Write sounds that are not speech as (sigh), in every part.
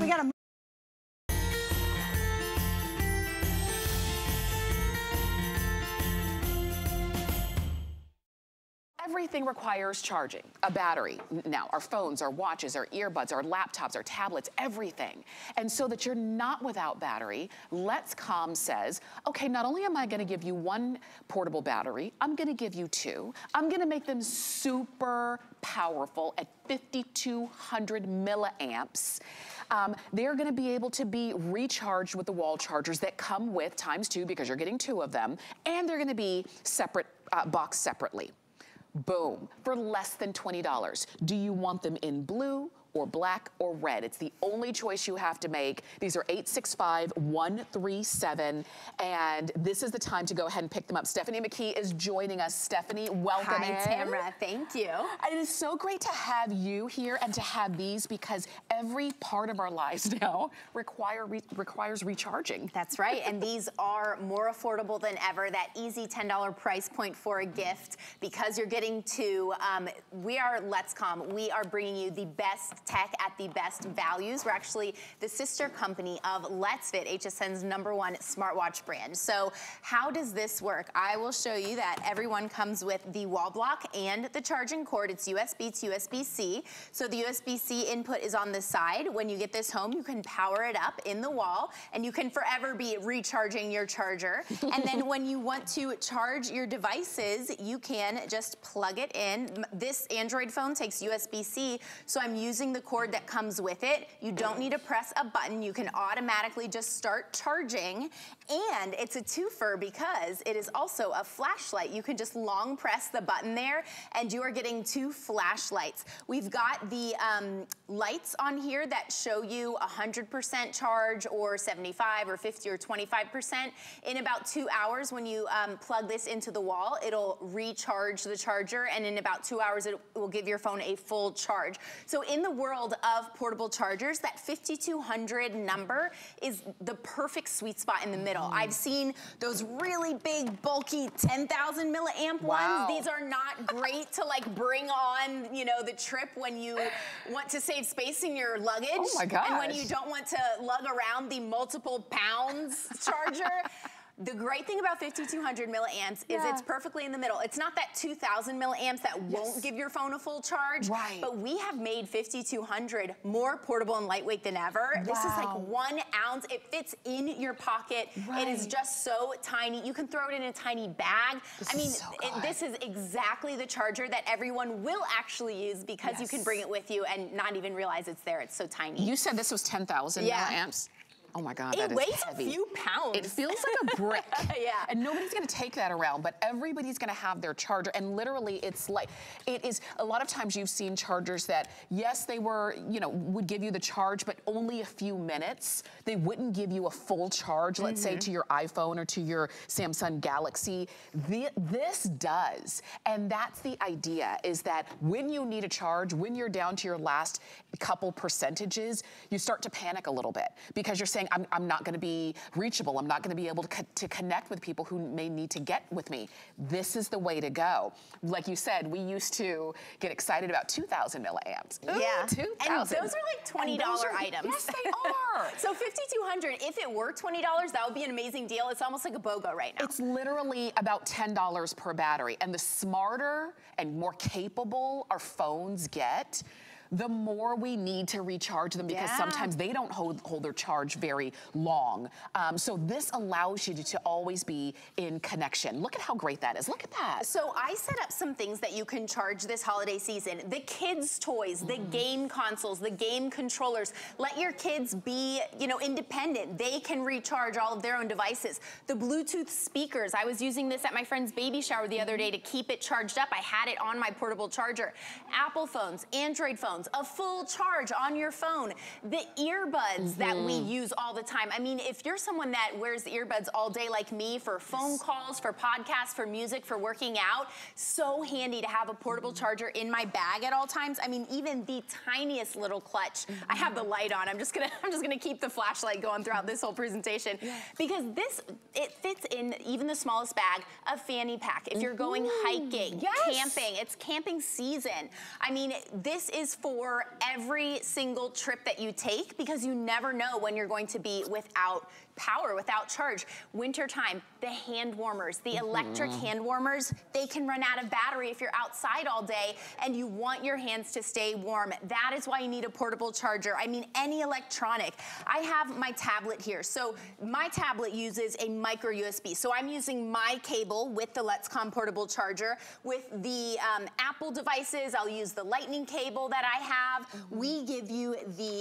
We got a Everything requires charging, a battery. Now, our phones, our watches, our earbuds, our laptops, our tablets, everything. And so that you're not without battery, Let's Com says, okay, not only am I gonna give you one portable battery, I'm gonna give you two. I'm gonna make them super powerful at 5,200 milliamps. Um, they're gonna be able to be recharged with the wall chargers that come with times two because you're getting two of them, and they're gonna be separate, uh, boxed separately. Boom, for less than $20. Do you want them in blue or black or red. It's the only choice you have to make. These are 865-137, and this is the time to go ahead and pick them up. Stephanie McKee is joining us. Stephanie, welcome Hi, in. Tamra, thank you. It is so great to have you here and to have these because every part of our lives (laughs) now require re requires recharging. That's right, and these are more affordable than ever. That easy $10 price point for a gift because you're getting two. Um, we are Let's Com. We are bringing you the best tech at the best values. We're actually the sister company of Let's Fit, HSN's number one smartwatch brand. So how does this work? I will show you that everyone comes with the wall block and the charging cord. It's USB to USB-C. So the USB-C input is on the side. When you get this home, you can power it up in the wall and you can forever be recharging your charger. (laughs) and then when you want to charge your devices, you can just plug it in. This Android phone takes USB-C, so I'm using the cord that comes with it. You don't need to press a button. You can automatically just start charging. And it's a twofer because it is also a flashlight. You can just long press the button there and you are getting two flashlights. We've got the um, lights on here that show you 100% charge or 75 or 50 or 25%. In about two hours when you um, plug this into the wall, it'll recharge the charger and in about two hours it will give your phone a full charge. So in the world of portable chargers, that 5200 number is the perfect sweet spot in the middle. Mm. I've seen those really big, bulky 10,000 milliamp wow. ones. These are not great to like bring on, you know, the trip when you want to save space in your luggage. Oh my gosh. And when you don't want to lug around the multiple pounds charger. (laughs) The great thing about 5200 milliamps yeah. is it's perfectly in the middle. It's not that 2000 milliamps that yes. won't give your phone a full charge, right. but we have made 5200 more portable and lightweight than ever. Wow. This is like one ounce. It fits in your pocket. Right. It is just so tiny. You can throw it in a tiny bag. This I mean, so it, this is exactly the charger that everyone will actually use because yes. you can bring it with you and not even realize it's there. It's so tiny. You said this was 10,000 yeah. milliamps? Oh my God, it weighs a few pounds. It feels like a brick. (laughs) yeah. And nobody's gonna take that around, but everybody's gonna have their charger. And literally, it's like, it is, a lot of times you've seen chargers that, yes, they were, you know, would give you the charge, but only a few minutes. They wouldn't give you a full charge, let's mm -hmm. say mm-hmm. to your iPhone or to your Samsung Galaxy. The, this does. And that's the idea, is that when you need a charge, when you're down to your last couple percentages, you start to panic a little bit because you're saying, saying I'm, I'm not gonna be reachable. I'm not gonna be able to, co to connect with people who may need to get with me. This is the way to go. Like you said, we used to get excited about 2,000 milliamps. Ooh, yeah. 2,000. And those are like $20 are, items. Yes, they (laughs) are. so 5,200, if it were $20, that would be an amazing deal. It's almost like a BOGO right now. It's literally about $10 per battery. And the smarter and more capable our phones get, the more we need to recharge them because yeah. sometimes they don't hold, hold their charge very long. Um, so this allows you to, to, always be in connection. Look at how great that is. Look at that. So I set up some things that you can charge this holiday season. The kids' toys, mm the mm-hmm. game consoles, the game controllers. Let your kids be, you know, independent. They can recharge all of their own devices. The Bluetooth speakers. I was using this at my friend's baby shower the other day to keep it charged up. I had it on my portable charger. Apple phones, Android phones, a full charge on your phone, the earbuds mm -hmm. that we mm-hmm. use all the time. I mean, if you're someone that wears earbuds all day like me for phone calls, for podcasts, for music, for working out, so handy to have a portable charger in my bag at all times. I mean, even the tiniest little clutch. Mm -hmm. I have the light on. I'm just gonna (laughs) I'm just gonna keep the flashlight going throughout this whole presentation because this it fits in even the smallest bag, a fanny pack. If you're going hiking, yes. camping, it's camping season. I mean, this is for for every single trip that you take because you never know when you're going to be without power without charge. Wintertime, the hand warmers, the electric mm -hmm. hand warmers, they can run out of battery if you're outside all day and you want your hands to stay warm. That is why you need a portable charger. I mean, any electronic. I have my tablet here. So my tablet uses a micro USB. So I'm using my cable with the Let's Com portable charger. With the um, Apple devices, I'll use the lightning cable that I have. Mm -hmm. We give you the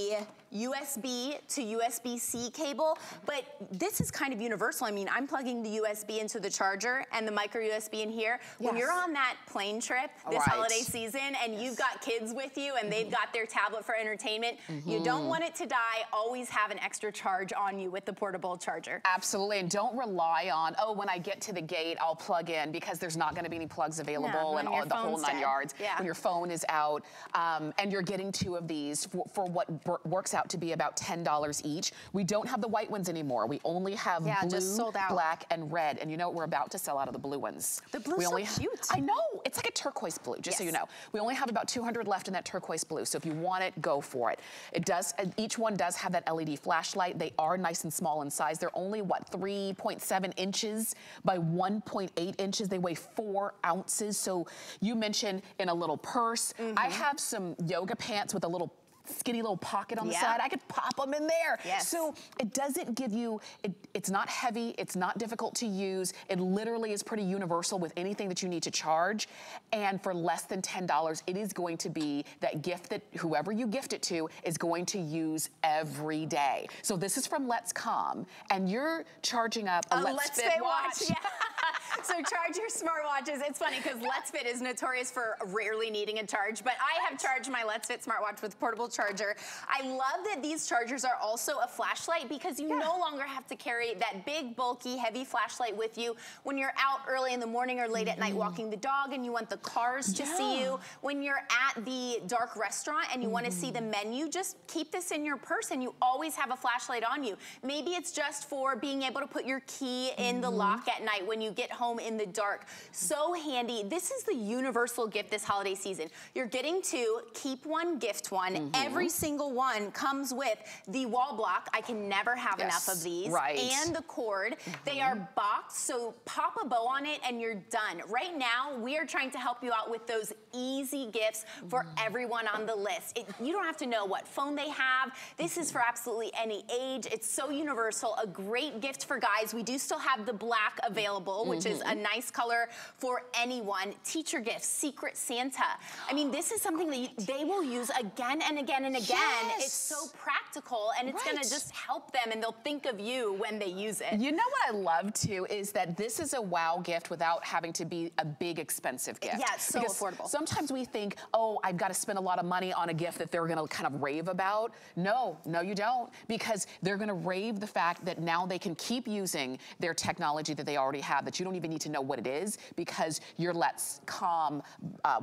USB to USB-C cable, but this is kind of universal. I mean, I'm plugging the USB into the charger and the micro USB in here. Yes. When you're on that plane trip this right. holiday season and yes. you've got kids with you and they've got their tablet for entertainment, mm -hmm. you don't mm-hmm. want it to die. Always have an extra charge on you with the portable charger. Absolutely, and don't rely on, oh, when I get to the gate, I'll plug in because there's not gonna be any plugs available no, and all, the whole nine dead. yards. Yeah. When your phone is out um, and you're getting two of these for, for what works out out to be about $10 each. We don't have the white ones anymore. We only have yeah, blue, black, and red. And you know, what? we're about to sell out of the blue ones. The blue we only so cute. I know. It's like a turquoise blue, just yes. so you know. We only have about 200 left in that turquoise blue. So if you want it, go for it. It does, each one does have that LED flashlight. They are nice and small in size. They're only, what, 3.7 inches by 1.8 inches. They weigh four ounces. So you mentioned in a little purse. Mm -hmm. I mm-hmm. have some yoga pants with a little skinny little pocket on the side. I could pop them in there. Yes. So it doesn't give you, it, it's not heavy, it's not difficult to use. It literally is pretty universal with anything that you need to charge. And for less than $10, it is going to be that gift that whoever you gift it to is going to use every day. So this is from Let's Com, and you're charging up a, a Let's, Let's Fit, Fit watch. watch. Yeah. (laughs) so charge your smartwatches. It's funny because Let's Fit is notorious for rarely needing a charge, but I have charged my Let's Fit smartwatch with portable charger. I love that these chargers are also a flashlight because you yeah. no longer have to carry that big, bulky, heavy flashlight with you when you're out early in the morning or late mm -hmm. at night mm-hmm. walking the dog and you want the cars yeah. to see you. When you're at the dark restaurant and you mm -hmm. want to see the mm-hmm. menu, just keep this in your purse and you always have a flashlight on you. Maybe it's just for being able to put your key in mm -hmm. the mm-hmm. lock at night when you get home in the dark. So handy. This is the universal gift this holiday season. You're getting to keep one, gift one. Every single one comes with the wall block. I can never have yes, enough of these. Right. And the cord. Mm -hmm. They are boxed, so pop a bow on it and you're done. Right now, we are trying to help you out with those easy gifts for mm. everyone on the list. It, you don't have to know what phone they have. This is for absolutely any age. It's so universal. A great gift for guys. We do still have the black available, which mm -hmm. is a mm-hmm. nice color for anyone. Teacher gifts, Secret Santa. I mean, this is something that you, they will use again and again and again again, yes. it's so practical and it's right. gonna just help them and they'll think of you when they use it. You know what I love too is that this is a wow gift without having to be a big expensive gift. Yeah, it's so because affordable. Sometimes we think, oh, I've got to spend a lot of money on a gift that they're gonna kind of rave about. No, no you don't because they're gonna rave the fact that now they can keep using their technology that they already have that you don't even need to know what it is because your Let's Com uh,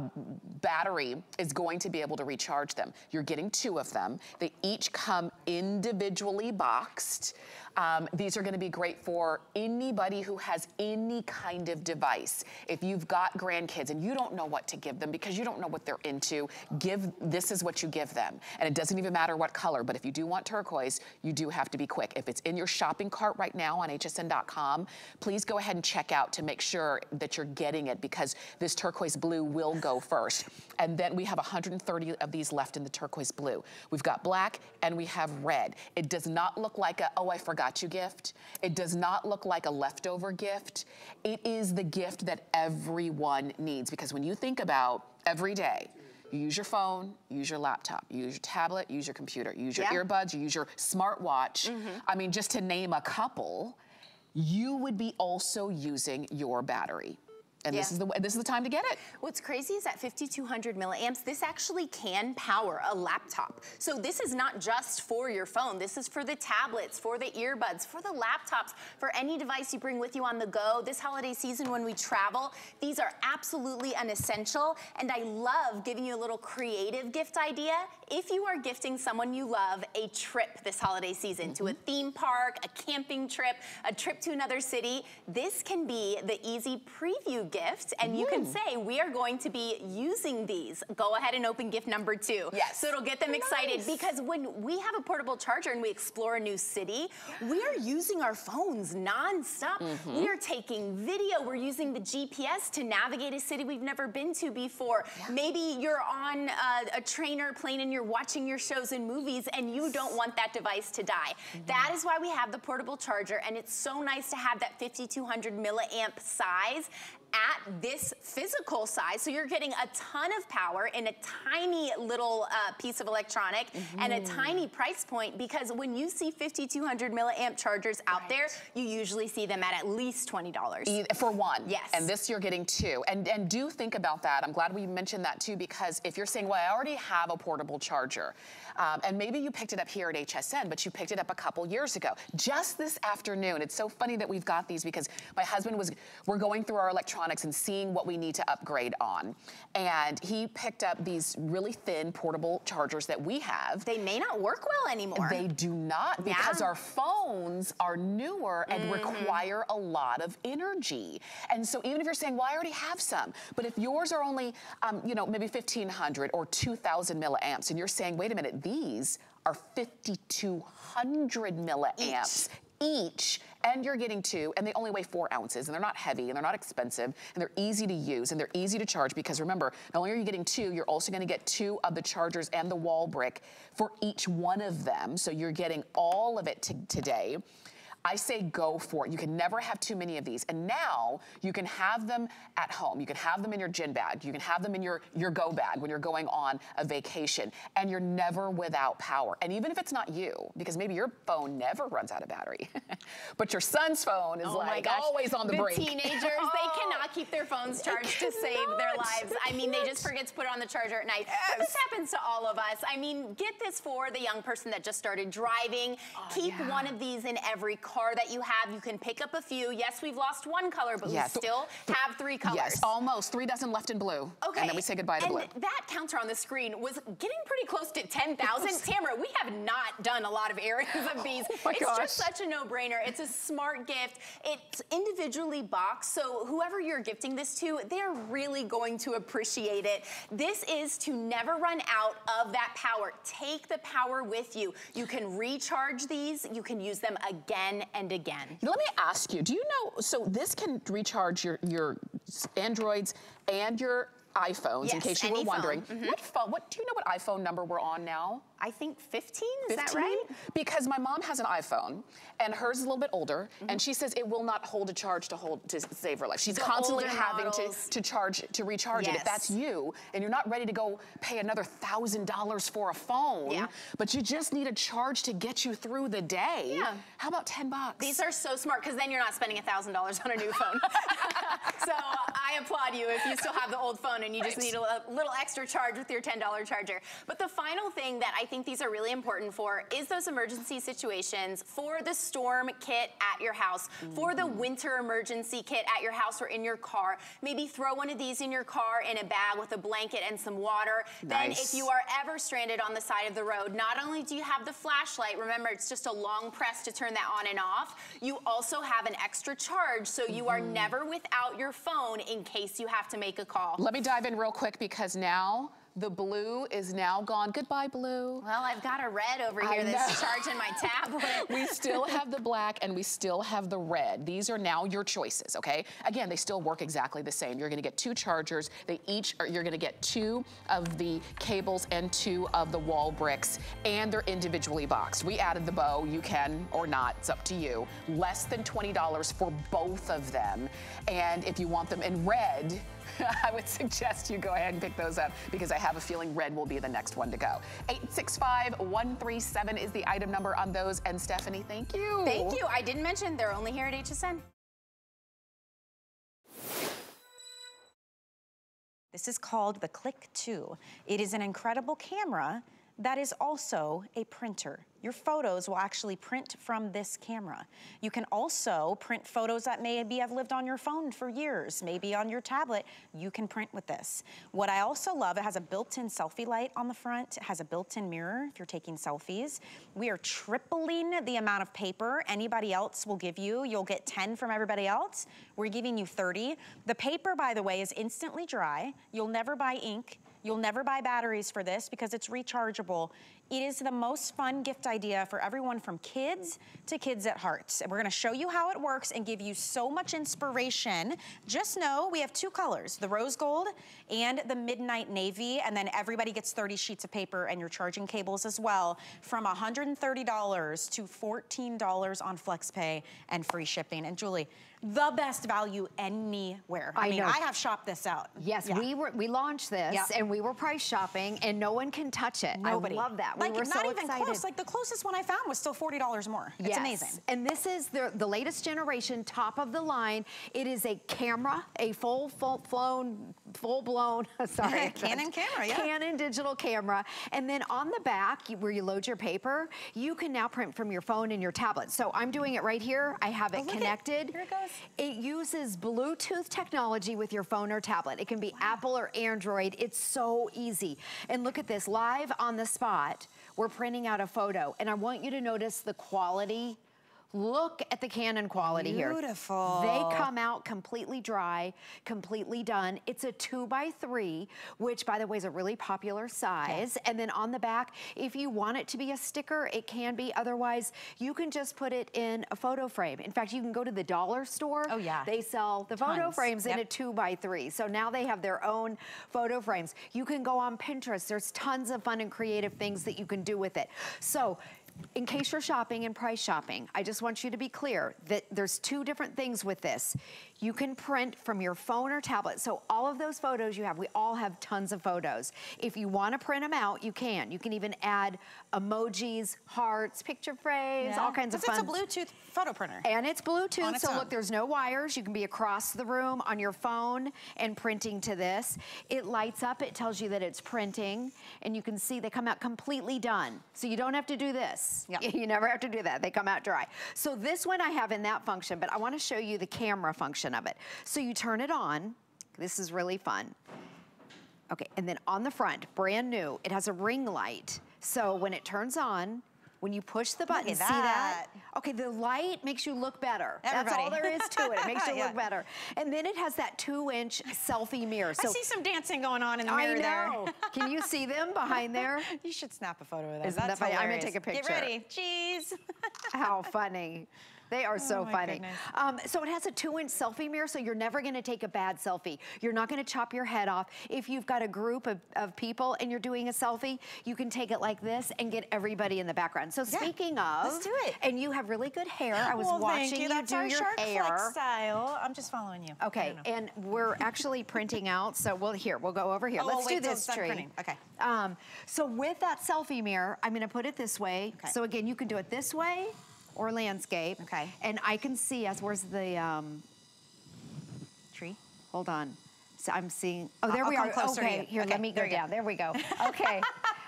battery is going to be able to recharge them. You're getting two two of them. They each come individually boxed. Um, these are gonna be great for anybody who has any kind of device. If you've got grandkids and you don't know what to give them because you don't know what they're into, give, this is what you give them. And it doesn't even matter what color, but if you do want turquoise, you do have to be quick. If it's in your shopping cart right now on hsn.com, please go ahead and check out to make sure that you're getting it because this turquoise blue will go first. And then we have 130 of these left in the turquoise blue. We've got black and we have red. It does not look like a, oh, I forgot got you gift. It does not look like a leftover gift. It is the gift that everyone needs because when you think about every day, you use your phone, you use your laptop, you use your tablet, you use your computer, you use your yeah. earbuds, you use your smartwatch. Mm -hmm. I mean, just to name a couple, you would be also using your battery. And yeah. this is the this is the time to get it. What's crazy is at 5,200 milliamps, this actually can power a laptop. So this is not just for your phone. This is for the tablets, for the earbuds, for the laptops, for any device you bring with you on the go. This holiday season when we travel, these are absolutely an essential. And I love giving you a little creative gift idea. If you are gifting someone you love a trip this holiday season mm -hmm. to a mm-hmm. theme park, a camping trip, a trip to another city, this can be the easy preview gift, and you can say, we are going to be using these. Go ahead and open gift number two. Yes. So it'll get them excited Nice. because when we have a portable charger and we explore a new city, we are using our phones nonstop. Mm-hmm. We are taking video. We're using the GPS to navigate a city we've never been to before. Maybe you're on uh, a train or plane and you're watching your shows and movies and you don't want that device to die. Mm-hmm. That is why we have the portable charger and it's so nice to have that 5200 milliamp size at this physical size. So you're getting a ton of power in a tiny little uh, piece of electronic and Mm-hmm. a tiny price point because when you see 5200 milliamp chargers out there, you usually see them at at least $20. E- For one. Yes. And this you're getting two. And and do think about that. I'm glad we mentioned that too because if you're saying, well, I already have a portable charger, um, and maybe you picked it up here at HSN, but you picked it up a couple years ago. Just this afternoon, it's so funny that we've got these because my husband was, we're going through our electronics and seeing what we need to upgrade on. And he picked up these really thin portable chargers that we have. They may not work well anymore. They do not because Yeah. our phones are newer and Mm-hmm. require a lot of energy. And so even if you're saying, well, I already have some, but if yours are only, um, you know, maybe 1500 or 2000 milliamps, and you're saying, wait a minute, these are 5200 milliamps. Each, and you're getting two, and they only weigh four ounces, and they're not heavy, and they're not expensive, and they're easy to use, and they're easy to charge because remember, not only are you getting two, you're also gonna get two of the chargers and the wall brick for each one of them. So you're getting all of it today. I say go for it. You can never have too many of these. And now you can have them at home. You can have them in your gin bag. You can have them in your, your go bag when you're going on a vacation. And you're never without power. And even if it's not you, because maybe your phone never runs out of battery, (laughs) but your son's phone is Oh like always on the, brink. teenagers, they Oh. (laughs) cannot keep their phones charged to save their lives. I mean, they just forget to put it on the charger at night. But this happens to all of us. I mean, get this for the young person that just started driving. Oh, keep Oh, yeah. one of these in every car that you have. You can pick up a few. Yes, we've lost one color, but Yeah, we still have three colors. Yes, almost. Three dozen left in blue. Okay. And then we say goodbye to and blue. that counter on the screen was getting pretty close to 10,000. (laughs) Tamara, we have not done a lot of areas of (laughs) oh these. Oh my it's gosh. just such a no-brainer. It's a smart gift. It's individually boxed, so whoever you're gifting this to, they're really going to appreciate it. This is to never run out of that power. Take the power with you. You can recharge these. You can use them again and again. Let me ask you, do you know, so this can recharge your, your Androids and your iPhones, in case you were wondering. phone. Mm-hmm. What phone, what, do you know what iPhone number we're on now? I think 15, is that right? Because my mom has an iPhone, and hers is a little bit older, and she says it will not hold a charge to hold to save her life. She's Mm-hmm. The constantly having to, models. to charge to recharge it. If that's you, and you're not ready to go pay another thousand dollars for a phone, Yeah. but you just need a charge to get you through the day. Yeah. How about ten bucks? These are so smart because then you're not spending $1,000 on a new phone. (laughs) so I applaud you if you still have the old phone and you just need a, a little extra charge with your $10 charger. But the final thing that I think these are really important for is those emergency situations for the storm kit at your house, for the Mm-hmm. winter emergency kit at your house or in your car. Maybe throw one of these in your car in a bag with a blanket and some water. Nice. Then if you are ever stranded on the side of the road, not only do you have the flashlight, remember it's just a long press to turn that on and off, you also have an extra charge so you are never without your phone in case you have to make a call. Let me dive in real quick because now the blue is now gone. Goodbye, blue. Well, I've got a red over I here that's know. charging my (laughs) tablet. We still have the black and we still have the red. These are now your choices, okay? Again, they still work exactly the same. You're gonna get two chargers. They each are, you're gonna get two of the cables and two of the wall bricks, and they're individually boxed. We added the bow, you can or not, it's up to you. Less than $20 for both of them. And if you want them in red, (laughs) I would suggest you go ahead and pick those up because I have a feeling red will be the next one to go. 865-137 is the item number on those. And Stephanie, thank you. Thank you. I didn't mention they're only here at HSN. This is called the Cliq 2. It is an incredible camera that is also a printer. Your photos will actually print from this camera. You can also print photos that maybe have lived on your phone for years, maybe on your tablet. You can print with this. What I also love, it has a built-in selfie light on the front. It has a built-in mirror if you're taking selfies. We are tripling the amount of paper anybody else will give you. You'll get 10 from everybody else. We're giving you 30. The paper, by the way, is instantly dry. You'll never buy ink. You'll never buy batteries for this because it's rechargeable. It is the most fun gift idea for everyone from kids to kids at heart. And we're gonna show you how it works and give you so much inspiration. Just know we have two colors, the rose gold and the midnight navy, and then everybody gets 30 sheets of paper and your charging cables as well from $130 to $14 on FlexPay and free shipping. And Julie, the best value anywhere. I, I mean, know. I have shopped this out. Yes, Yeah. we were we launched this and we were price shopping and no one can touch it. Nobody. I love that. Like, we were not so even excited. close. Like the closest one I found was still forty dollars more. It's Yes. amazing. And this is the, the latest generation, top of the line. It is a camera, a full, full flown, full blown, (laughs) sorry. (laughs) Canon camera, yeah. Canon digital camera. And then on the back, where you load your paper, you can now print from your phone and your tablet. So I'm doing it right here. I have it Oh, look it. connected. Here it goes. It uses Bluetooth technology with your phone or tablet. It can be Apple or Android. It's so easy. And look at this, live on the spot, we're printing out a photo. And I want you to notice the quality. Look at the Canon quality here. Beautiful. They come out completely dry, completely done. It's a two by three, which by the way is a really popular size. And then on the back, if you want it to be a sticker, it can be. Otherwise, you can just put it in a photo frame. In fact, you can go to the dollar store. Oh, yeah. They sell the photo Tons. frames in a two by three. So now they have their own photo frames. You can go on Pinterest. There's tons of fun and creative things that you can do with it. So in case you're shopping and price shopping, I just want you to be clear that there's two different things with this. You can print from your phone or tablet. So all of those photos you have, we all have tons of photos. If you want to print them out, you can. You can even add emojis, hearts, picture frames, all kinds of fun. It's a Bluetooth photo printer. And it's Bluetooth, its so own. look, there's no wires. You can be across the room on your phone and printing to this. It lights up, it tells you that it's printing, and you can see they come out completely done. So you don't have to do this. (laughs) You never have to do that. They come out dry. So this one I have in that function, but I wanna show you the camera function of it. So you turn it on. This is really fun. Okay, and then on the front, brand new, it has a ring light. So when it turns on, when you push the button, see that? that. Okay, the light makes you look better. That's all there is to it. It makes (laughs) you Yeah. look better. And then it has that two-inch selfie mirror. I see some dancing going on in the I mirror know. there. Can you see them behind there? (laughs) You should snap a photo of that. Isn't That's that funny? I'm gonna take a picture. Get ready. Cheese. (laughs) How funny. They are so Oh my funny. Um, so it has a two inch selfie mirror, so you're never gonna take a bad selfie. You're not gonna chop your head off. If you've got a group of, of people and you're doing a selfie, you can take it like this and get everybody in the background. So Yeah, speaking of, let's do it. and you have really good hair. I was well, watching thank you. That's do our your shark hair. style. I'm just following you. Okay, and we're actually printing out, so we'll here, we'll go over here. Oh, Let's wait do this tree. Okay. Um, so with that selfie mirror, I'm gonna put it this way. Okay. So again, you can do it this way or landscape. Okay. And I can see us, where's the, um, Tree. hold on. So I'm seeing, oh, there I'll we are. Okay, here, Okay, let me go down. There we go. (laughs) Okay.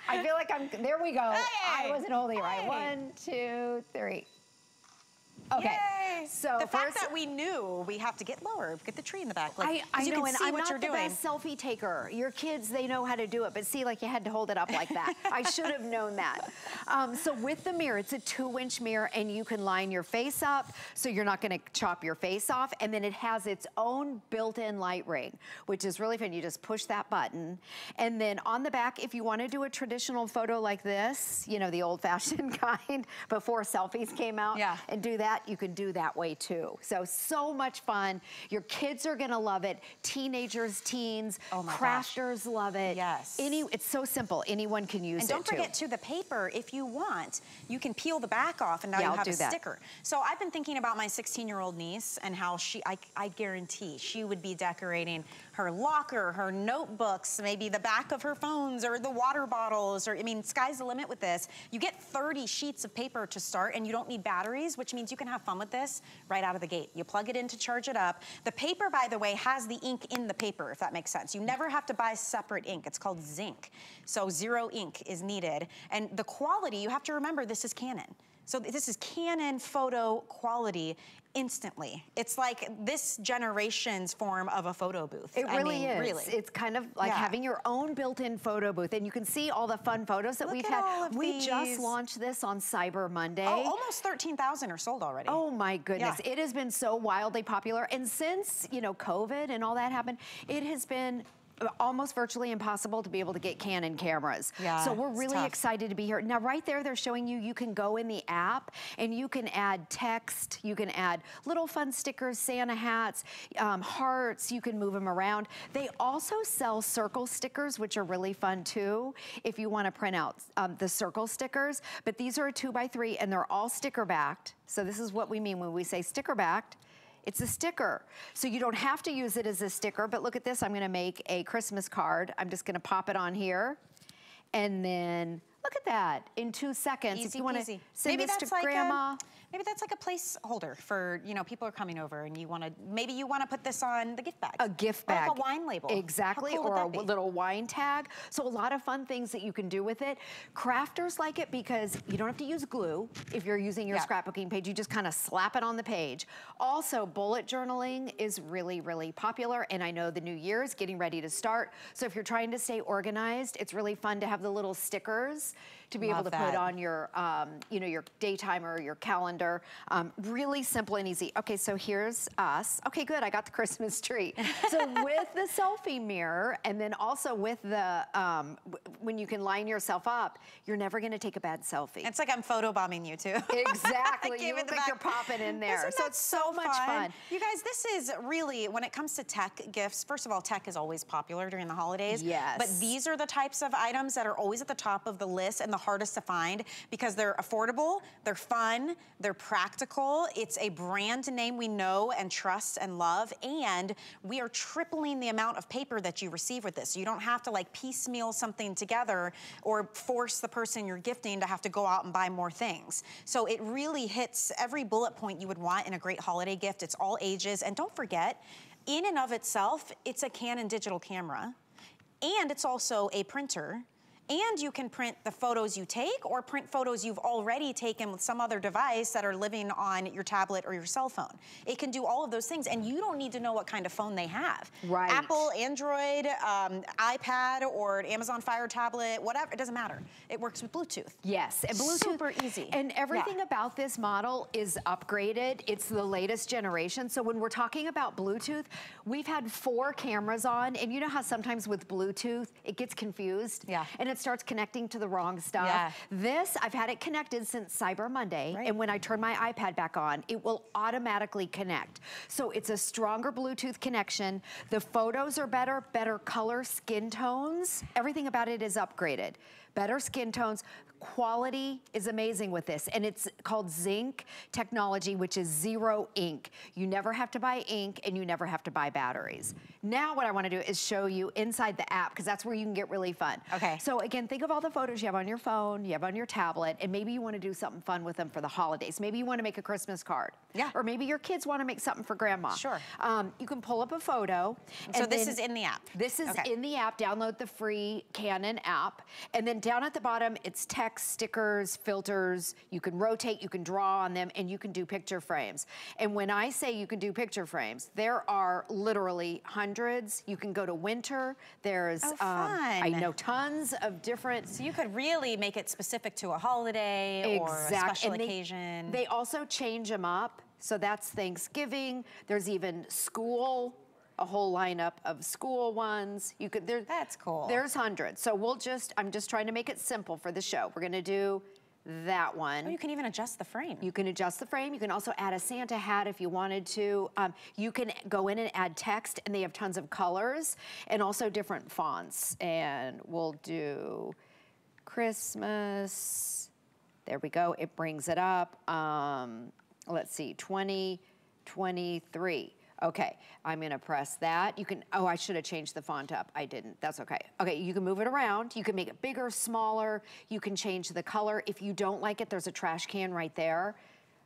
I feel like I'm, there we go. I wasn't holding it right. One, two, three. Okay. Yay. So the fact that we knew we have to get lower, get the tree in the back. Like, I, I you know, and I'm not the doing. best selfie taker. Your kids, they know how to do it, but see, like you had to hold it up like that. I should have known that. Um, so with the mirror, it's a two-inch mirror, and you can line your face up, so you're not going to chop your face off. And then it has its own built-in light ring, which is really fun. You just push that button, and then on the back, if you want to do a traditional photo like this, you know, the old-fashioned (laughs) kind, before selfies came out, Yeah. and do that, you can do that way too. So, so much fun. Your kids are gonna love it. Teenagers, teens, Oh my gosh. crafters love it. Yes. Any, it's so simple. Anyone can use it And don't too. forget too, the paper, if you want, you can peel the back off and now Yeah, you I'll have a that. sticker. So I've been thinking about my 16 year old niece and how she, I, I guarantee she would be decorating her locker, her notebooks, maybe the back of her phones or the water bottles, or I mean, sky's the limit with this. You get 30 sheets of paper to start and you don't need batteries, which means you can have fun with this right out of the gate. You plug it in to charge it up. The paper, by the way, has the ink in the paper, if that makes sense. You never have to buy separate ink. It's called ZINK. So zero ink is needed. And the quality, you have to remember this is Canon. So this is Canon photo quality instantly. It's like this generation's form of a photo booth. It I really mean, is. Really. It's kind of like Yeah. having your own built-in photo booth, and you can see all the fun photos that Look we've had. all of we these. just launched this on Cyber Monday. Oh, almost 13,000 are sold already. Oh my goodness, Yeah. it has been so wildly popular. And since, you know, COVID and all that happened, it has been almost virtually impossible to be able to get Canon cameras. Yeah, So we're really excited to be here. Now right there, they're showing you, you can go in the app and you can add text, you can add little fun stickers, Santa hats, um, hearts, you can move them around. They also sell circle stickers, which are really fun too, if you wanna print out um, the circle stickers. But these are a two by three and they're all sticker backed. So this is what we mean when we say sticker backed. It's a sticker. So you don't have to use it as a sticker, but look at this. I'm gonna make a Christmas card. I'm just gonna pop it on here. And then, look at that, in two seconds. if you wanna peasy. send maybe this that's to like grandma. A, maybe that's like a placeholder for, you know, people are coming over and you want to, maybe you want to put this on the gift bag. a gift bag. Like a wine label. Exactly, cool or a be? little wine tag. So a lot of fun things that you can do with it. Crafters like it because you don't have to use glue if you're using your Yeah. scrapbooking page. You just kind of slap it on the page. Also, bullet journaling is really, really popular. And I know the new year is getting ready to start. So if you're trying to stay organized, it's really fun to have the little stickers to be able to that. put on your, um, you know, your day timer, your calendar. Um, really simple and easy. Okay, so here's us. Okay, good, I got the (laughs) Christmas tree. So with the selfie mirror, and then also with the, um, when you can line yourself up, you're never gonna take a bad selfie. It's like I'm photobombing you too. (laughs) Exactly, you look like you're popping in there. Isn't So it's so much fun. You guys, this is really, when it comes to tech gifts, first of all, tech is always popular during the holidays. Yes. But these are the types of items that are always at the top of the list and the hardest to find because they're affordable, they're fun, they're practical. It's a brand name we know and trust and love. And we are tripling the amount of paper that you receive with this. You don't have to like piecemeal something together or force the person you're gifting to have to go out and buy more things. So it really hits every bullet point you would want in a great holiday gift. It's all ages. And don't forget, in and of itself, it's a Canon digital camera. And it's also a printer. And you can print the photos you take or print photos you've already taken with some other device that are living on your tablet or your cell phone. It can do all of those things and you don't need to know what kind of phone they have. Right. Apple, Android, um, iPad, or Amazon Fire tablet, whatever, it doesn't matter. It works with Bluetooth. Yes, and Bluetooth. Super easy. And everything Yeah. about this model is upgraded. It's the latest generation. So when we're talking about Bluetooth, we've had four cameras on, and you know how sometimes with Bluetooth, it gets confused? Yeah. And it starts connecting to the wrong stuff. Yeah. This, I've had it connected since Cyber Monday, Right. and when I turn my iPad back on, it will automatically connect. So it's a stronger Bluetooth connection. The photos are better, better color, skin tones. Everything about it is upgraded. Better skin tones. Quality is amazing with this, and it's called ZINK technology, which is zero ink. You never have to buy ink, and you never have to buy batteries. Now what I wanna do is show you inside the app, because that's where you can get really fun. Okay. So again, think of all the photos you have on your phone, you have on your tablet, and maybe you wanna do something fun with them for the holidays. Maybe you wanna make a Christmas card. Yeah. Or maybe your kids wanna make something for grandma. Sure. Um, you can pull up a photo. So this is in the app? This is Okay. in the app. Download the free Canon app. And then down at the bottom, it's text, stickers, filters. You can rotate, you can draw on them, and you can do picture frames. And when I say you can do picture frames, there are literally hundreds. You can go to winter. There's, Oh, um, I know, tons of different So you could really make it specific to a holiday or a special and they- occasion. They also change them up. So that's Thanksgiving. There's even school, a whole lineup of school ones. You could there. That's cool. There's hundreds. So we'll just. I'm just trying to make it simple for the show. We're gonna do that one. Oh, you can even adjust the frame. You can adjust the frame. You can also add a Santa hat if you wanted to. Um, you can go in and add text, and they have tons of colors and also different fonts. And we'll do Christmas. There we go. It brings it up. Um, let's see, 2023. Okay, I'm gonna press that. You can, oh, I should have changed the font up. I didn't, that's okay. Okay, you can move it around. You can make it bigger, smaller. You can change the color. If you don't like it, there's a trash can right there.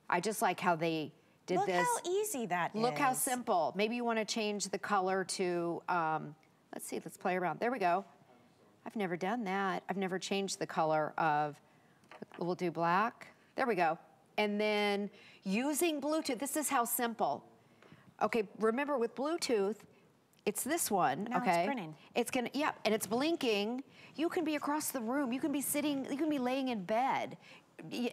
I just like how they did Look this. how easy that is. Look how simple. Maybe you wanna change the color to, um, let's see, let's play around. There we go. I've never done that. I've never changed the color of, we'll do black. There we go. And then using Bluetooth, this is how simple. Okay, remember with Bluetooth, it's this one, Now it's okay? printing. It's gonna, yeah, and it's blinking. You can be across the room. You can be sitting, you can be laying in bed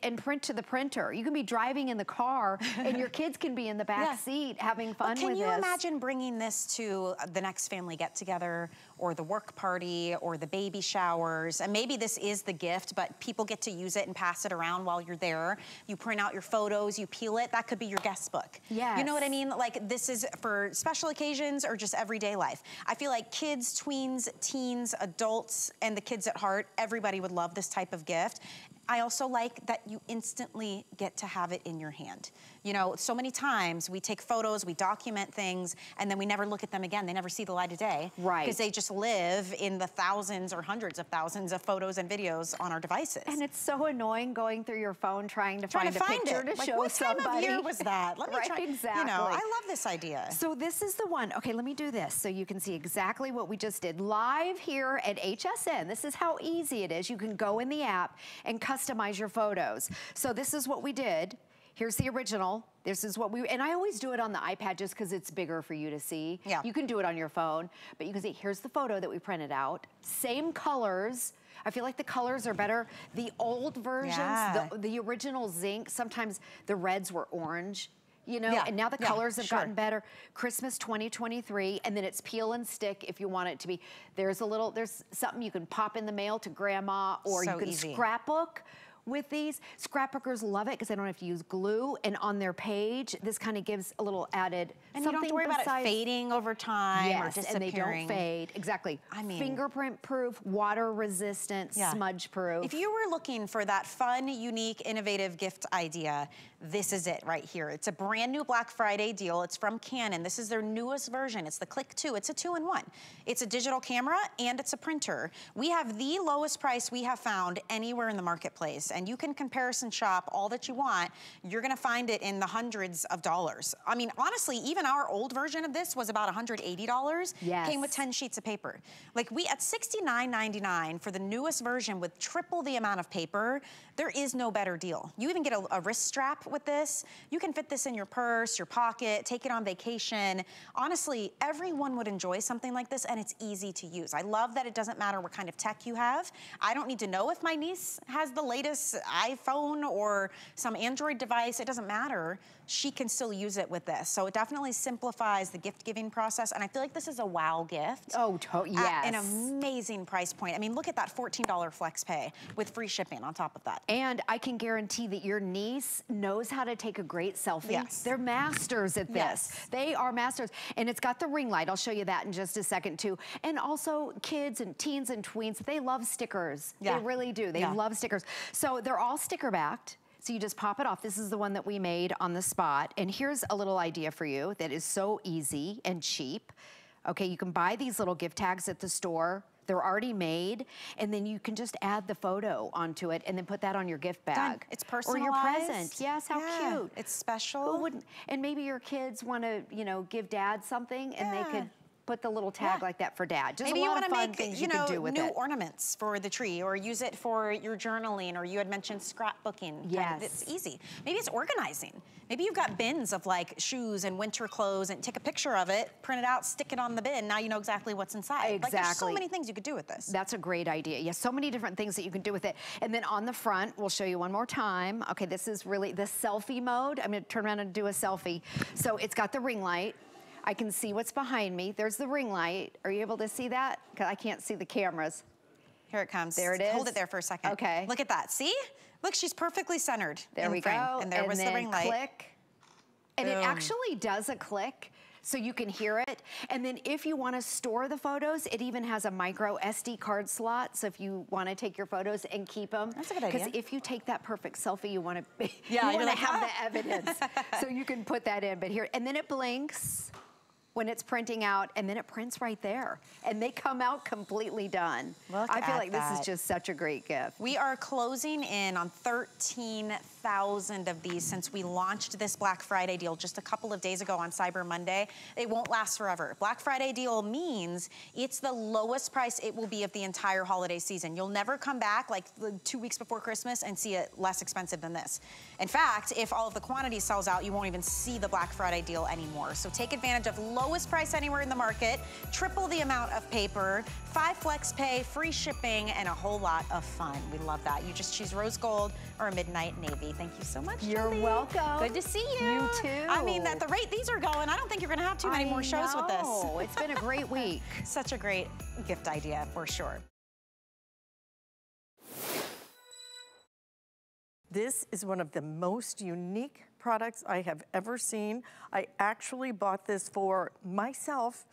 and print to the printer. You can be driving in the car and your (laughs) kids can be in the back Yeah. seat having fun Can with you this. imagine bringing this to the next family get together or the work party or the baby showers? And maybe this is the gift, but people get to use it and pass it around while you're there. You print out your photos, you peel it. That could be your guest book. Yeah. You know what I mean? Like this is for special occasions or just everyday life. I feel like kids, tweens, teens, adults, and the kids at heart, everybody would love this type of gift. I also like that you instantly get to have it in your hand. You know, so many times we take photos, we document things, and then we never look at them again. They never see the light of day. Right. Because they just live in the thousands or hundreds of thousands of photos and videos on our devices. And it's so annoying going through your phone trying to Trying find to a picture it. to like, show what time somebody. of year was that? Let me (laughs) right, try. exactly. You know, I love this idea. So this is the one. Okay, let me do this so you can see exactly what we just did live here at HSN. This is how easy it is. You can go in the app and customize your photos. So this is what we did. Here's the original. This is what we, and I always do it on the iPad just because it's bigger for you to see. Yeah. You can do it on your phone, but you can see, here's the photo that we printed out. Same colors. I feel like the colors are better. The old versions, Yeah. the, the original ZINK, sometimes the reds were orange. You know, Yeah, and now the yeah, colors have sure. gotten better. Christmas 2023, and then it's peel and stick if you want it to be. There's a little, there's something you can pop in the mail to grandma, or So you can easy. scrapbook with these. Scrapbookers love it because they don't have to use glue, and on their page, this kind of gives a little added and you don't have to worry about it fading over time or Yes, and they don't fade. Exactly. I mean- fingerprint proof, water resistant, Yeah. smudge proof. If you were looking for that fun, unique, innovative gift idea, this is it right here. It's a brand new Black Friday deal. It's from Canon. This is their newest version. It's the Cliq 2. It's a two-in-one. It's a digital camera and it's a printer. We have the lowest price we have found anywhere in the marketplace, and you can comparison shop all that you want. You're gonna find it in the hundreds of dollars. I mean, honestly, even our old version of this was about $180. Yes. Came with 10 sheets of paper. Like we, at $69.99 for the newest version with triple the amount of paper, there is no better deal. You even get a, a wrist strap with this. You can fit this in your purse, your pocket, take it on vacation. Honestly, everyone would enjoy something like this and it's easy to use. I love that it doesn't matter what kind of tech you have. I don't need to know if my niece has the latest iPhone or some Android device. It doesn't matter. She can still use it with this. So it definitely simplifies the gift giving process. And I feel like this is a wow gift oh, to- at yes. an amazing price point. I mean, look at that $14 flex pay with free shipping on top of that. And I can guarantee that your niece knows how to take a great selfie. Yes. They're masters at this. Yes. They are masters. And it's got the ring light. I'll show you that in just a second too. And also kids and teens and tweens, they love stickers. Yeah. They really do. They Yeah. love stickers. So they're all sticker backed. So you just pop it off. This is the one that we made on the spot. And here's a little idea for you that is so easy and cheap. Okay, you can buy these little gift tags at the store. They're already made, and then you can just add the photo onto it and then put that on your gift bag. Done. It's personalized. Or your present. Yes, how Yeah, cute. It's special. Who wouldn't? And maybe your kids want to, you know, give dad something and they could put the little tag Yeah. like that for dad. Just Maybe a you lot want of to fun make, things you you, know, can do with new it. ornaments for the tree, or use it for your journaling, or you had mentioned scrapbooking. kind of. Yes. it's easy. Maybe it's organizing. Maybe you've got bins of like shoes and winter clothes, and take a picture of it, print it out, stick it on the bin. Now you know exactly what's inside. Like there's so many things you could do with this. That's a great idea. Yes, so many different things that you can do with it. And then on the front, we'll show you one more time. Okay, this is really the selfie mode. I'm gonna turn around and do a selfie. So it's got the ring light. I can see what's behind me. There's the ring light. Are you able to see that? Because I can't see the cameras. Here it comes. There it is. Hold it there for a second. Okay. Look at that. See? Look, she's perfectly centered. There in we frame. go. And there was then the ring light. click. And it actually does a click. So you can hear it. And then if you want to store the photos, it even has a micro SD card slot. So if you want to take your photos and keep them. That's a good idea. Because if you take that perfect selfie, you want to Yeah, you want to like, have "Ah." the evidence. so you can put that in. But here, and then it blinks. When it's printing out and then it prints right there and they come out completely done. Look I feel like this is just such a great gift. We are closing in on 13,000 of these since we launched this Black Friday deal just a couple of days ago on Cyber Monday. It won't last forever. Black Friday deal means it's the lowest price it will be of the entire holiday season. You'll never come back like two weeks before Christmas and see it less expensive than this. In fact, if all of the quantity sells out, you won't even see the Black Friday deal anymore. So take advantage of lowest price anywhere in the market, triple the amount of paper, five flex pay, free shipping, and a whole lot of fun. We love that. You just choose rose gold or a midnight navy. Thank you so much. You're Julie. welcome. Good to see you. You too. I mean, at the rate these are going, I don't think you're going to have too many I more shows with this. know. It's been a great (laughs) week. Such a great gift idea for sure. This is one of the most unique products I have ever seen. I actually bought this for myself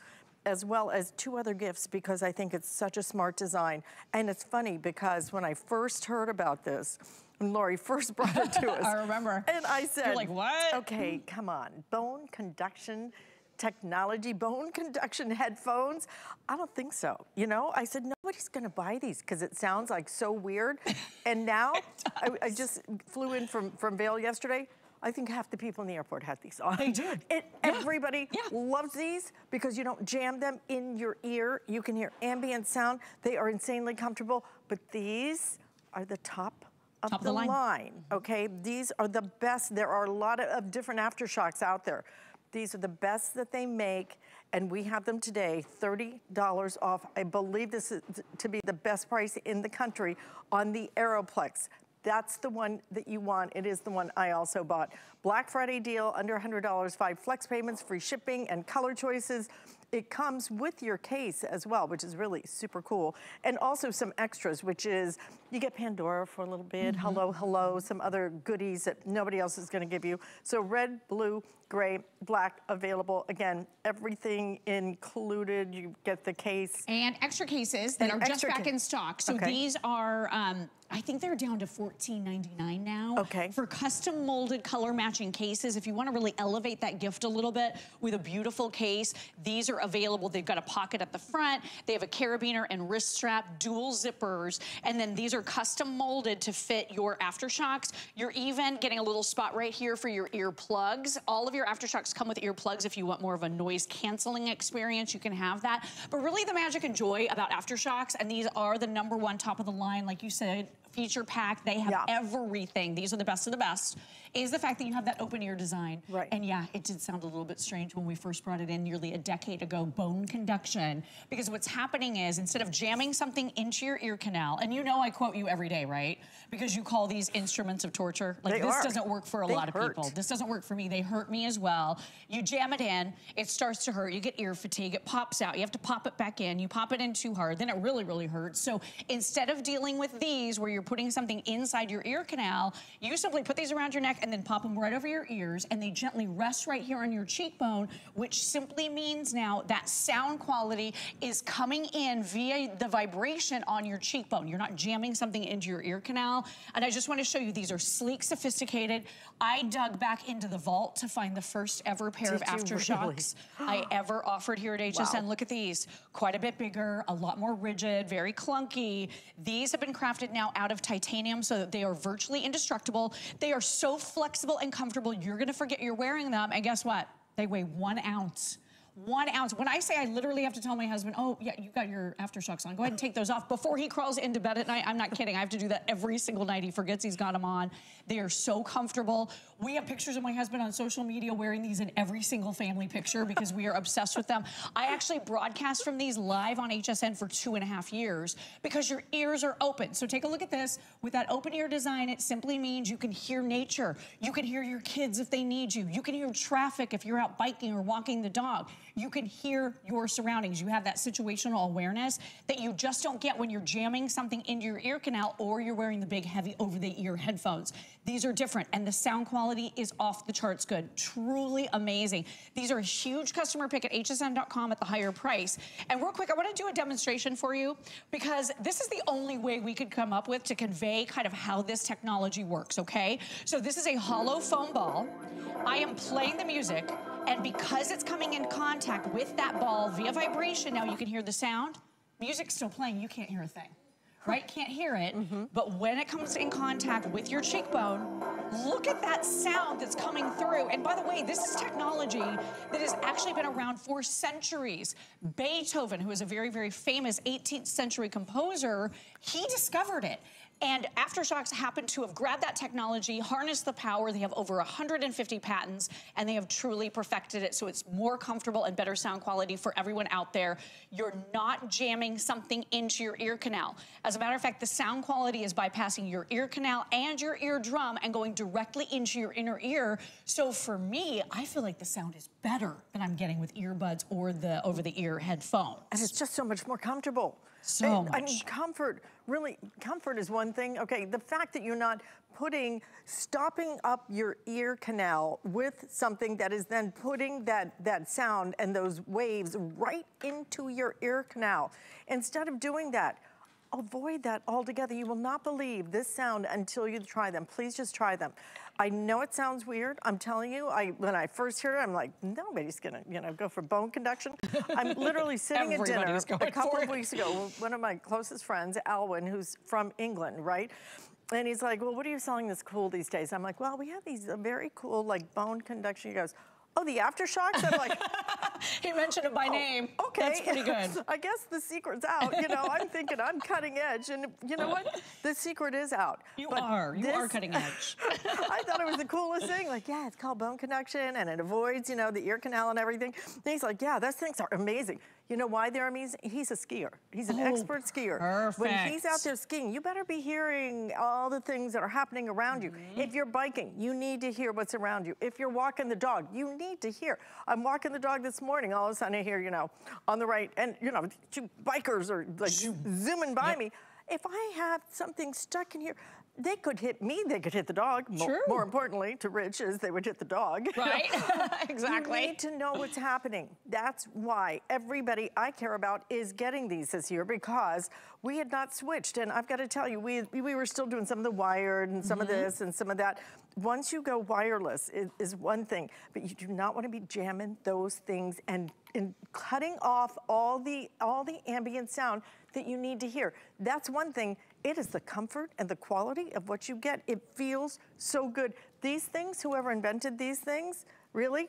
as well as two other gifts because I think it's such a smart design. And it's funny because when I first heard about this, when Lori first (laughs) brought it to (laughs) us. I remember. And I said, like, "What?" Okay, come on. Bone conduction technology, bone (laughs) conduction headphones? I don't think so. You know, I said, nobody's gonna buy these because it sounds like so weird. and now, I, I just flew in from, from Vail yesterday. I think half the people in the airport had these on. They did. It, Yeah. Everybody Yeah. loves these because you don't jam them in your ear. You can hear ambient sound. They are insanely comfortable, but these are the top of Top of the the line. line, okay? These are the best. There are a lot of, of different AfterShokz out there. These are the best that they make, and we have them today, $30 off. I believe this is to be the best price in the country on the Aeropex. That's the one that you want. It is the one I also bought. Black Friday deal, under $100, five flex payments, free shipping, and color choices. It comes with your case as well, which is really super cool. And also some extras, which is you get Pandora for a little bit, mm-hmm. hello, hello, some other goodies that nobody else is gonna give you. So red, blue, gray, black available. Again, everything included. You get the case. And extra cases that And are just back in stock. So Okay. these are, um, I think they're down to $14.99 now. Okay. For custom molded color matching cases, if you want to really elevate that gift a little bit with a beautiful case, these are available. They've got a pocket at the front. They have a carabiner and wrist strap, dual zippers, and then these are custom molded to fit your AfterShokz. You're even getting a little spot right here for your earplugs. All of your AfterShokz come with earplugs. If you want more of a noise canceling experience, you can have that. But really the magic and joy about AfterShokz, and these are the number one top of the line, like you said, feature pack. They have Yeah. everything. These are the best of the best. Is the fact that you have that open ear design. Right. And yeah, it did sound a little bit strange when we first brought it in nearly a decade ago, bone conduction. Because what's happening is instead of jamming something into your ear canal, and you know I quote you every day, right? Because you call these instruments of torture. Like They this are. doesn't work for a They lot of hurt. people. This doesn't work for me. They hurt me as well. You jam it in, it starts to hurt. You get ear fatigue, it pops out. You have to pop it back in. You pop it in too hard, then it really, really hurts. So instead of dealing with these where you're putting something inside your ear canal, you simply put these around your neck and then pop them right over your ears and they gently rest right here on your cheekbone, which simply means now that sound quality is coming in via the vibration on your cheekbone. You're not jamming something into your ear canal. And I just want to show you these are sleek, sophisticated. I dug back into the vault to find the first ever pair of Did really? AfterShokz I ever offered here at HSN. Wow. Look at these. Quite a bit bigger, a lot more rigid, very clunky. These have been crafted now out of titanium so that they are virtually indestructible. They are so flexible and comfortable, you're gonna forget you're wearing them. And guess what? They weigh one ounce. One ounce. When I say I literally have to tell my husband, oh, yeah, you got your AfterShokz on. Go ahead and take those off before he crawls into bed at night. I'm not kidding. I have to do that every single night. He forgets he's got them on. They are so comfortable. We have pictures of my husband on social media wearing these in every single family picture because we are obsessed with them. I actually broadcast from these live on HSN for two and a half years because your ears are open. So take a look at this. With that open ear design, it simply means you can hear nature. You can hear your kids if they need you. You can hear traffic if you're out biking or walking the dog. You can hear your surroundings. You have that situational awareness that you just don't get when you're jamming something into your ear canal or you're wearing the big heavy over the ear headphones. These are different and the sound quality is off the charts good. Truly amazing. These are a huge customer pick at hsn.com at the higher price. And real quick, I want to do a demonstration for you because this is the only way we could come up with to convey kind of how this technology works, okay? So this is a hollow foam ball. I am playing the music, and because it's coming in contact with that ball via vibration, now you can hear the sound. Music's still playing, you can't hear a thing. Right? Can't hear it. Mm-hmm. But when it comes in contact with your cheekbone, look at that sound that's coming through. And by the way, this is technology that has actually been around for centuries. Beethoven, who is a very, very famous 18th century composer, he discovered it. And AfterShokz happen to have grabbed that technology, harnessed the power. They have over 150 patents, and they have truly perfected it so it's more comfortable and better sound quality for everyone out there. You're not jamming something into your ear canal. As a matter of fact, the sound quality is bypassing your ear canal and your eardrum and going directly into your inner ear. So for me, I feel like the sound is better than I'm getting with earbuds or the over-the-ear headphones. And it's just so much more comfortable. So And, I mean, comfort, really, comfort is one thing. Okay, the fact that you're not putting, stopping up your ear canal with something that is then putting that, that sound and those waves right into your ear canal. Instead of doing that, avoid that altogether. You will not believe this sound until you try them. Please just try them. I know it sounds weird. I'm telling you, I when I first heard it, I'm like, nobody's gonna, you know, go for bone conduction. I'm literally (laughs) sitting at dinner a couple of weeks ago. One of my closest friends, Alwyn, who's from England, right? And he's like, well, what are you selling that's cool these days? I'm like, well, we have these uh, very cool like bone conduction. He goes, oh, the AfterShokz? I'm like, (laughs) He mentioned it by oh, name. Oh, okay. That's pretty (laughs) good. I guess the secret's out. You know, I'm thinking I'm cutting edge, and you know what? (laughs) The secret is out. You But are. You are cutting edge. I thought it was the coolest thing. Like, yeah, it's called bone conduction, and it avoids, you know, the ear canal and everything. And he's like, yeah, those things are amazing. You know why they're amazing? He's a skier. He's an Oh, expert skier. Perfect. When he's out there skiing, you better be hearing all the things that are happening around you. Mm-hmm. If you're biking, you need to hear what's around you. If you're walking the dog, you need to hear. I'm walking the dog this morning. All of a sudden, I hear, you know, on the right, and you know, two bikers are like zooming by me. If I have something stuck in here, they could hit me. They could hit the dog. True. More importantly, to Rich, is they would hit the dog. Right? (laughs) (laughs) exactly. You need to know what's happening. That's why everybody I care about is getting these this year because we had not switched. And I've got to tell you, we, we were still doing some of the wired and some of mm-hmm. this and some of that. Once you go wireless is, is one thing, but you do not want to be jamming those things and, and cutting off all the all the ambient sound that you need to hear. That's one thing. It is the comfort and the quality of what you get. It feels so good. These things, whoever invented these things, really,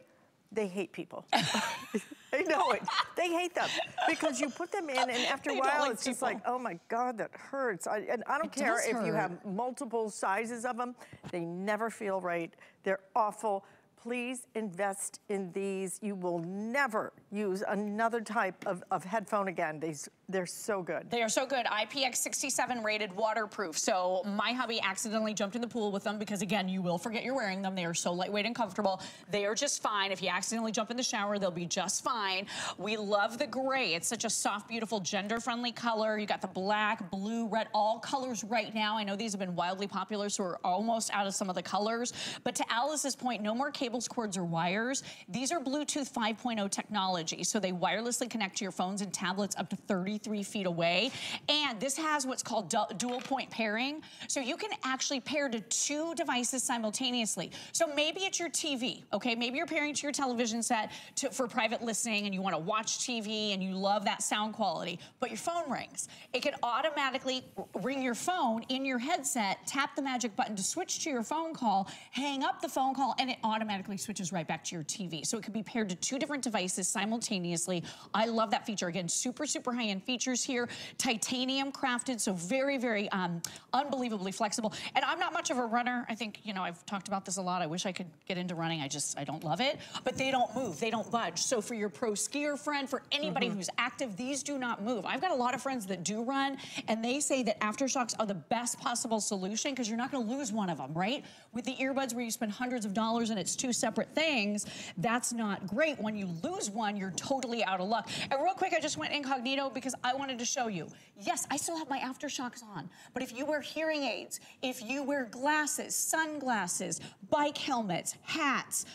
they hate people. (laughs) they know it. They hate them because you put them in, and after a while, like it's just like, oh my God, that hurts. I, and I don't It care if you have multiple sizes of them. They never feel right. They're awful. Please invest in these. You will never use another type of, of headphone again. These, they're so good. They are so good. IPX67 rated waterproof. So my hubby accidentally jumped in the pool with them because again, you will forget you're wearing them. They are so lightweight and comfortable. They are just fine. If you accidentally jump in the shower, they'll be just fine. We love the gray. It's such a soft, beautiful, gender-friendly color. You got the black, blue, red, all colors right now. I know these have been wildly popular, so we're almost out of some of the colors. But to Alice's point, no more cables, cords, or wires. These are Bluetooth 5.0 technology, so they wirelessly connect to your phones and tablets up to 33 feet away. And this has what's called du- dual point pairing, so you can actually pair to two devices simultaneously. So maybe it's your TV, okay? Maybe you're pairing to your television set to, for private listening and you want to watch TV and you love that sound quality, but your phone rings. It can automatically ring your phone in your headset, tap the magic button to switch to your phone call, hang up the phone call, and it automatically switches right back to your TV. So it could be paired to two different devices simultaneously. I love that feature. Again, super, super high-end features here. Titanium crafted, so very, very um, unbelievably flexible. And I'm not much of a runner. I think, you know, I've talked about this a lot. I wish I could get into running. I just, I don't love it. But they don't move. They don't budge. So for your pro skier friend, for anybody who's active, these do not move. I've got a lot of friends that do run, and they say that AfterShokz are the best possible solution because you're not going to lose one of them, right? With the earbuds where you spend hundreds of dollars and it's two separate things, that's not great. When you lose one, you're totally out of luck. And real quick, I just went incognito because I wanted to show you. Yes, I still have my AfterShokz on, but if you wear hearing aids, if you wear glasses, sunglasses, bike helmets, hats,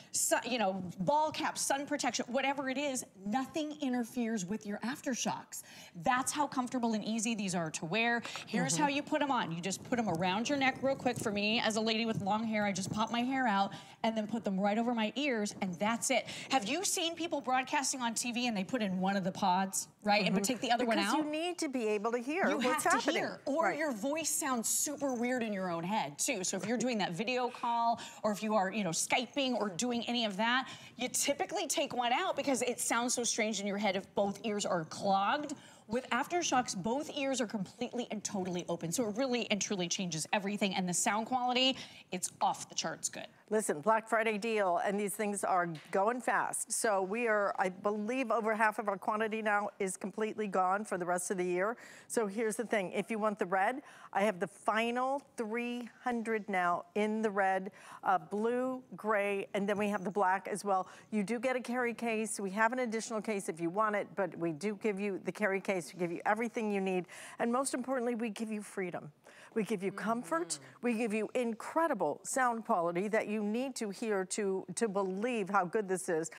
you know, ball caps, sun protection, whatever it is, nothing interferes with your AfterShokz. That's how comfortable and easy these are to wear. Here's how mm-hmm. you put them on. You just put them around your neck real quick. For me, as a lady with long hair, I just pop my hair out and then put them right over my ears, and that's it. Have you seen people broadcasting on TV and they put in one of the pods, right, and but mm-hmm. take the other one Because out? you need to be able to hear You what's have to happening. hear, or Right. your voice sounds super weird in your own head too. So if you're doing that video call, or if you are, you know, skyping or doing any of that, you typically take one out because it sounds so strange in your head if both ears are clogged. With AfterShokz, both ears are completely and totally open, so it really and truly changes everything. And the sound quality, it's off the charts good. Listen, Black Friday deal, and these things are going fast. So we are, I believe, over half of our quantity now is completely gone for the rest of the year. So here's the thing: if you want the red, I have the final 300 now in the red, uh, blue, gray, and then we have the black as well. You do get a carry case. We have an additional case if you want it, but we do give you the carry case. We give you everything you need, and most importantly, we give you freedom. We give you comfort. Mm-hmm. We give you incredible sound quality that you need to hear to, to believe how good this is.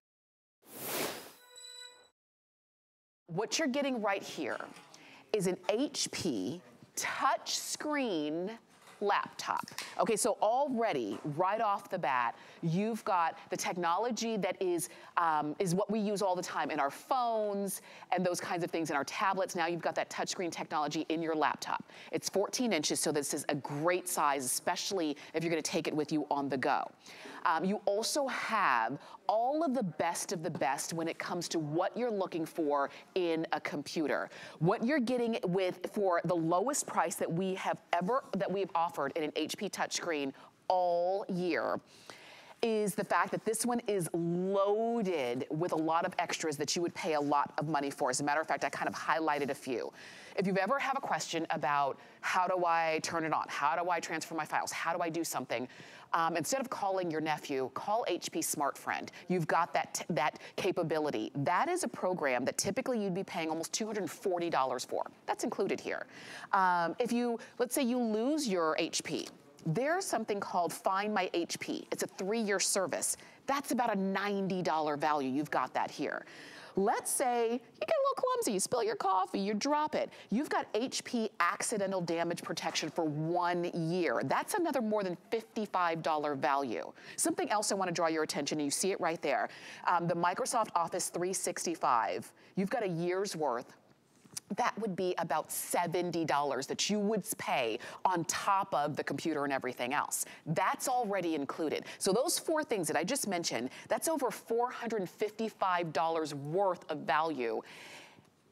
What you're getting right here is an HP touch screen laptop. Okay, so already, right off the bat, you've got the technology that is, um, is what we use all the time in our phones and those kinds of things in our tablets. Now you've got that touchscreen technology in your laptop. It's 14 inches, so this is a great size, especially if you're gonna take it with you on the go. Um, you also have all of the best of the best when it comes to what you're looking for in a computer. What you're getting with for the lowest price that we have ever that we've offered in an HP touchscreen all year is the fact that this one is loaded with a lot of extras that you would pay a lot of money for. As a matter of fact, I kind of highlighted a few. If you've ever have a question about how do I turn it on, how do I transfer my files, how do I do something, um, instead of calling your nephew, call HP Smart Friend. You've got that, that capability. That is a program that typically you'd be paying almost $240 for. That's included here. Um, if you, let's say you lose your HP, there's something called Find My HP. It's a three-year service. That's about a $90 value. You've got that here. Let's say you get a little clumsy, you spill your coffee, you drop it. You've got HP accidental damage protection for one year. That's another more than $55 value. Something else I want to draw your attention, and you see it right there. Um, the Microsoft Office 365, you've got a year's worth that would be about $70 that you would pay on top of the computer and everything else. That's already included. So those four things that I just mentioned, that's over $455 worth of value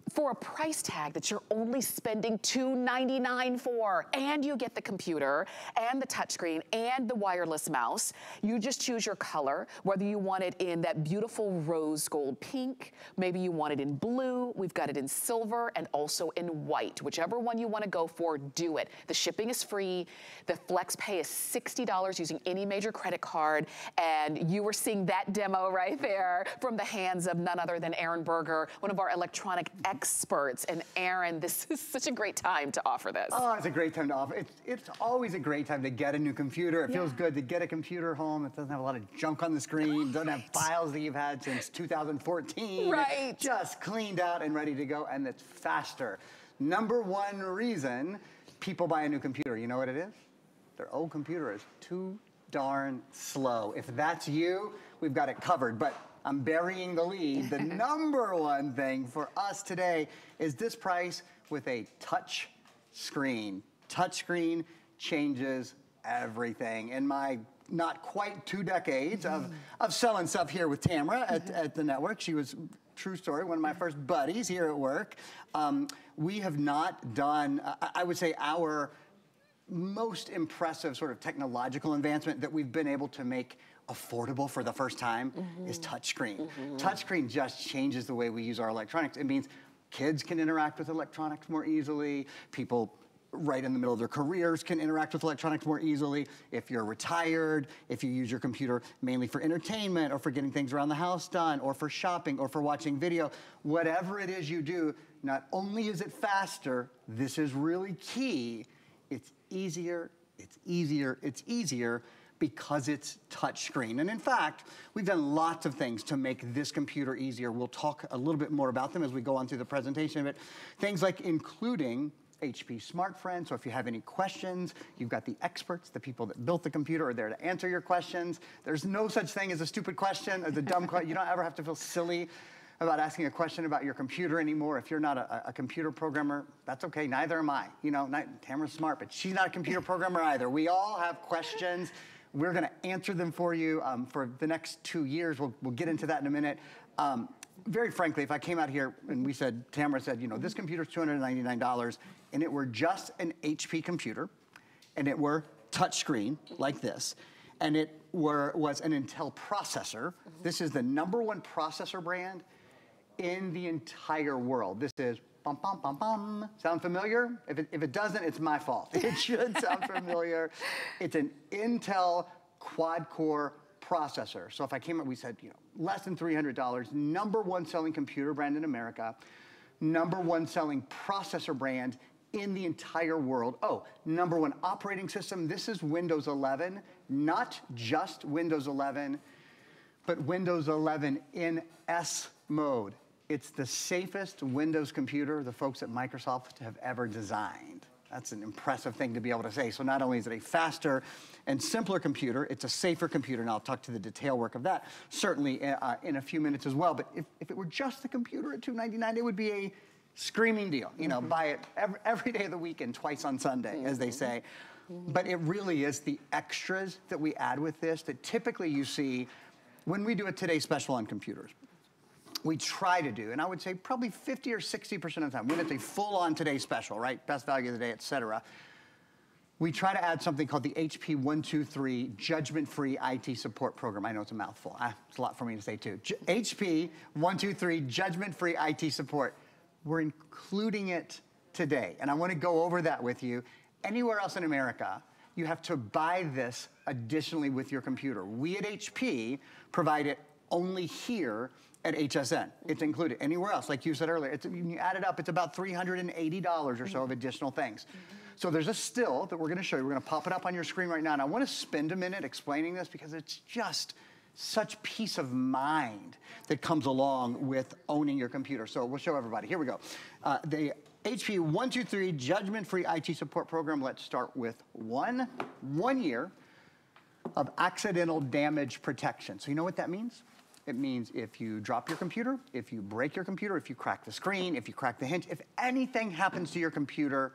for a price tag that you're only spending $2.99 for. And you get the computer and the touchscreen and the wireless mouse. You just choose your color, whether you want it in that beautiful rose gold pink, maybe you want it in blue, we've got it in silver and also in white. Whichever one you want to go for, do it. The shipping is free. The flex pay is $60 using any major credit card. And you were seeing that demo right there from the hands of none other than Aaron Berger, one of our electronic experts. And Aaron, this (laughs) is such a great time to offer this. Oh, it's a great time to offer. It's, it's always a great time to get a new computer. It feels good to get a computer home. It doesn't have a lot of junk on the screen. Doesn't have files that you've had since 2014. Right. Just cleaned out and ready to go, and it's faster. Number one reason people buy a new computer, you know what it is? Their old computer is too darn slow. If that's you, we've got it covered. But I'm burying the lead. The (laughs) number one thing for us today is this price with a touch screen. Touch screen changes everything. In my not quite two decades of, (laughs) of selling stuff here with Tamara at, (laughs) at the network, she was, true story, one of my first buddies here at work. Um, we have not done, I, I would say, our most impressive sort of technological advancement that we've been able to make affordable for the first time mm-hmm. is touchscreen. Mm-hmm. Touchscreen just changes the way we use our electronics. It means kids can interact with electronics more easily. People right in the middle of their careers can interact with electronics more easily. If you're retired, if you use your computer mainly for entertainment or for getting things around the house done or for shopping or for watching video, whatever it is you do, not only is it faster, this is really key, it's easier, it's easier, it's easier because it's touchscreen. And in fact, we've done lots of things to make this computer easier. We'll talk a little bit more about them as we go on through the presentation, but things like including HP Smart Friend. So if you have any questions, you've got the experts, the people that built the computer are there to answer your questions. There's no such thing as a stupid question, as a dumb question. You don't ever have to feel silly about asking a question about your computer anymore. If you're not a, a computer programmer, that's okay. Neither am I. You know, not, Tamara's smart, but she's not a computer (laughs) programmer either. We all have questions. We're going to answer them for you um, for the next two years. We'll, we'll get into that in a minute. Um, very frankly, if I came out here and we said, Tamara said, you know, this computer's $299, and it were just an HP computer, and it were touchscreen like this, and it were, was an Intel processor. This is the number one processor brand in the entire world. This is bum, bum, bum, bum. Sound familiar? If it, if it doesn't, it's my fault. (laughs) It should sound familiar. It's an Intel quad-core processor. So if I came up, we said, you know, less than $300, number one selling computer brand in America, number one selling processor brand in the entire world. Oh, number one operating system. This is Windows 11, not just Windows 11, but Windows 11 in S mode. It's the safest Windows computer the folks at Microsoft have ever designed. That's an impressive thing to be able to say. So not only is it a faster and simpler computer, it's a safer computer, and I'll talk to the detail work of that certainly uh, in a few minutes as well. But if, if it were just the computer at 299, it would be a screaming deal. You know, mm -hmm. buy it every, every day of the week and twice on Sunday, mm -hmm. as they say. But it really is the extras that we add with this that typically you see when we do a Today Special on computers we try to do, and I would say probably 50 or 60% of the time, when it's a full-on Today Special, right, best value of the day, et cetera, we try to add something called the HP 123 Judgment-Free IT Support Program. I know it's a mouthful. Ah, it's a lot for me to say too. J HP 123 Judgment-Free IT Support. We're including it today, and I want to go over that with you. Anywhere else in America, you have to buy this additionally with your computer. We at HP provide it only here at HSN. It's included. Anywhere else, like you said earlier, it's, you add it up, it's about $380 or so of additional things. So there's a still that we're gonna show you. We're gonna pop it up on your screen right now. And I wanna spend a minute explaining this because it's just such peace of mind that comes along with owning your computer. So we'll show everybody. Here we go. Uh, the HP 123 Judgment-Free IT Support Program. Let's start with one, one year of accidental damage protection. So you know what that means? It means if you drop your computer, if you break your computer, if you crack the screen, if you crack the hinge, if anything happens to your computer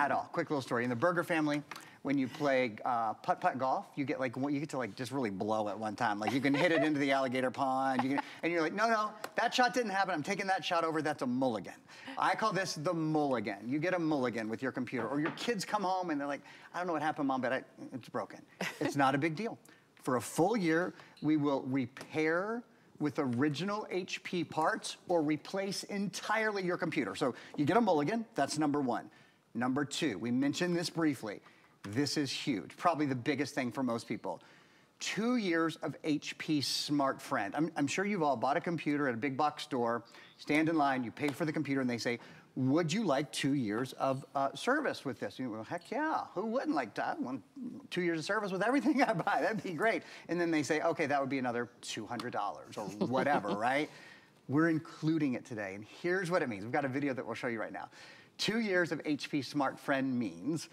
at all. Quick little story. In the Berger family, when you play uh, putt-putt golf, you get like, you get to like just really blow at one time. Like you can hit it into the alligator pond, you can, and you're like, no, no, that shot didn't happen. I'm taking that shot over, that's a mulligan. I call this the mulligan. You get a mulligan with your computer. Or your kids come home and they're like, I don't know what happened, mom, but I, it's broken. It's not a big deal. For a full year, we will repair with original HP parts or replace entirely your computer. So you get a mulligan, that's number one. Number two, we mentioned this briefly. This is huge, probably the biggest thing for most people. Two years of HP Smart Friend. I'm, I'm sure you've all bought a computer at a big box store, stand in line, you pay for the computer, and they say, would you like two years of uh, service with this? You go, heck yeah, who wouldn't like that? Want two years of service with everything I buy, that'd be great. And then they say, okay, that would be another $200 or whatever, (laughs) right? We're including it today, and here's what it means. We've got a video that we'll show you right now. Two years of HP Smart Friend means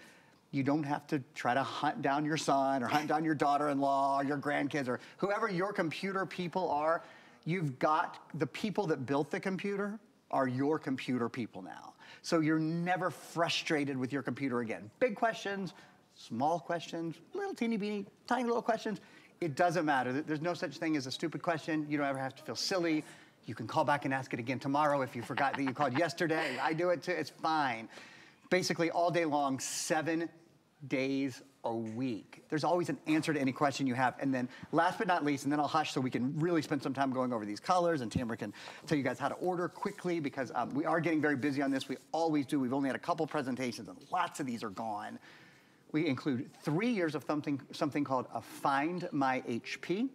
you don't have to try to hunt down your son or hunt down your daughter-in-law or your grandkids or whoever your computer people are. You've got the people that built the computer are your computer people now. So you're never frustrated with your computer again. Big questions, small questions, little teeny beeny, tiny little questions. It doesn't matter. There's no such thing as a stupid question. You don't ever have to feel silly. You can call back and ask it again tomorrow if you forgot that you called yesterday. I do it too, it's fine. Basically all day long, seven days a week. There's always an answer to any question you have. And then last but not least, and then I'll hush so we can really spend some time going over these colors and Tamara can tell you guys how to order quickly because um, we are getting very busy on this. We always do. We've only had a couple presentations and lots of these are gone. We include three years of something, something called a Find My HP.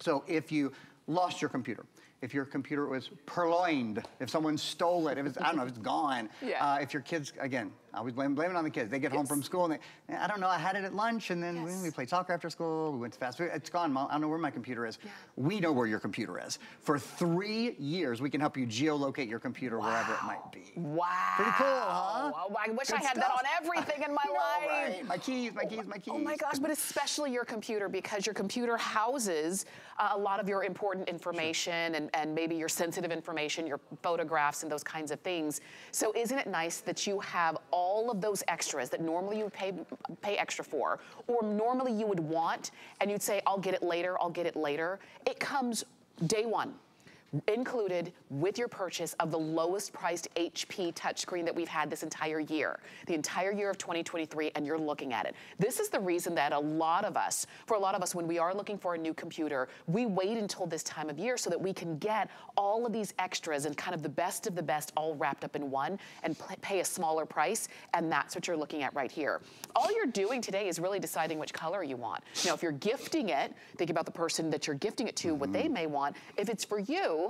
So if you lost your computer, if your computer was purloined, if someone stole it, if it's, I don't know, if it's gone. (laughs) Yeah. Uh, if your kids, again, I always blame, blame it on the kids. They get home from school and they, I don't know, I had it at lunch and then we- Yes. we played soccer after school, we went to fast food, it's gone, Mom, I don't know where my computer is. We know where your computer is. For three years, we can help you geolocate your computer wherever it might be. Wow. Pretty cool, huh? Oh, I wish Good I had that on (laughs) everything in my know, life. right? My keys, my keys, my keys. Oh my gosh, but especially your computer because your computer houses uh, a lot of your important information and, and maybe your sensitive information, your photographs and those kinds of things. So isn't it nice that you have all of those extras that normally you would pay, pay extra for or normally you would want and you'd say, I'll get it later, I'll get it later. It comes day one included with your purchase of the lowest priced HP touchscreen that we've had this entire year, the entire year of 2023, and you're looking at it. This is the reason that a lot of us, for a lot of us, when we are looking for a new computer, we wait until this time of year so that we can get all of these extras and kind of the best of the best all wrapped up in one and pay a smaller price, and that's what you're looking at right here. All you're doing today is really deciding which color you want. Now, if you're gifting it, think about the person that you're gifting it to, what they mm-hmm. may want. If it's for you,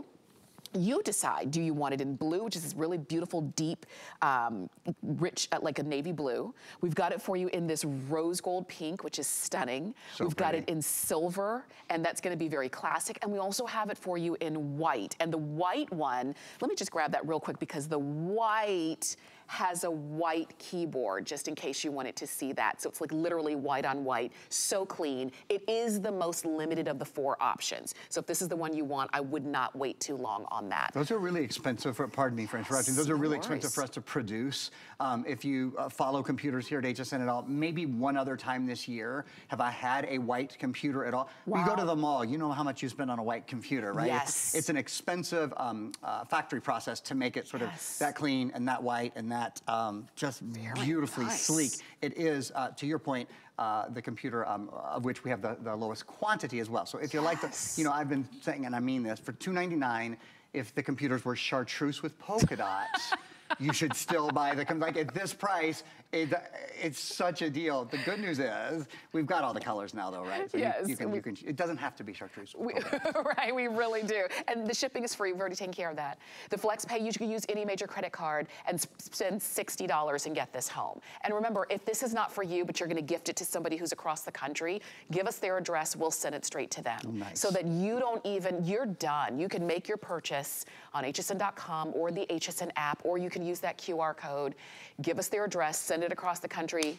you decide do you want it in blue which is this really beautiful deep um, rich uh, like a navy blue. We've got it for you in this rose gold pink which is stunning. So we've got it in silver and that's going to be very classic. And we also have it for you in white. And the white one let me just grab that real quick because the white has a white keyboard just in case you wanted to see that so it's like literally white on white so clean it is the most limited of the four options so if this is the one you want i would not wait too long on that Those are really expensive, for, pardon me for interrupting, those are really expensive for us to produce. Um, if you uh, follow computers here at HSN at all, maybe one other time this year have I had a white computer at all. Wow. We go to the mall, you know how much you spend on a white computer, right? It's- Yes. It's, an expensive um, uh, factory process to make it sort Yes. of that clean and that white and that um, just beautifully nice. sleek. It is, uh, to your point, uh, the computer um, of which we have the, the lowest quantity as well. So if you like the, you know, I've been saying, and I mean this, for $2.99, if the computers were chartreuse with polka dots, you should still buy the, like at this price, it, uh, it's such a deal. The good news is, we've got all the colors now though, right? So Yes, You, can, we- you can, it doesn't have to be chartreuse We, (laughs) right, we really do. And the shipping is free. We've already taken care of that. The FlexPay, you can use any major credit card and spend $60 and get this home. And remember, if this is not for you, but you're going to gift it to somebody who's across the country, give us their address. We'll send it straight to them. Oh, nice. So that you don't even, you're done. You can make your purchase on hsn.com or the HSN app, or you can use that QR code. Give us their address, send it across the country.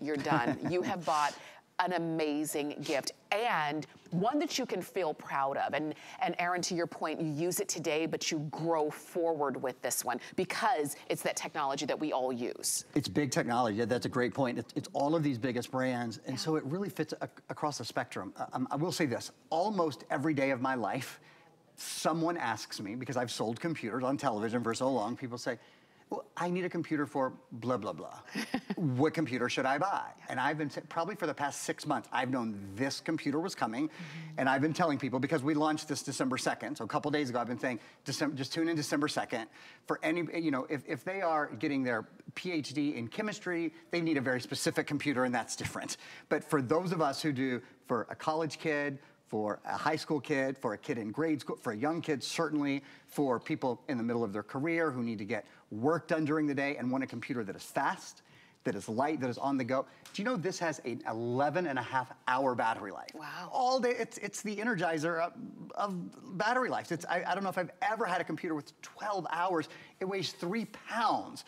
You're done. (laughs) you have bought an amazing gift and one that you can feel proud of. And, and Aaron, to your point, you use it today, but you grow forward with this one because it's that technology that we all use. It's big technology. Yeah, That's a great point. It's, it's all of these biggest brands, and so it really fits a- across the spectrum. Um, I will say this: almost every day of my life, someone asks me because I've sold computers on television for so long. People say, "Well, I need a computer for blah blah blah. (laughs) what computer should I buy?" And I've been probably for the past six months, I've known this computer was coming, mm-hmm. and I've been telling people because we launched this December second. So a couple days ago, I've been saying, December, just tune in December second for any. You know, if if they are getting their PhD in chemistry, they need a very specific computer, and that's different. But for those of us who do, for a college kid, for a high school kid, for a kid in grade school, for a young kid, certainly, for people in the middle of their career who need to get work done during the day and want a computer that is fast, that is light, that is on the go. Do you know this has an 11 and a half hour battery life? Wow. All day, it's, it's the energizer of, of battery life. It's, I, I don't know if I've ever had a computer with 12 hours. It weighs three pounds.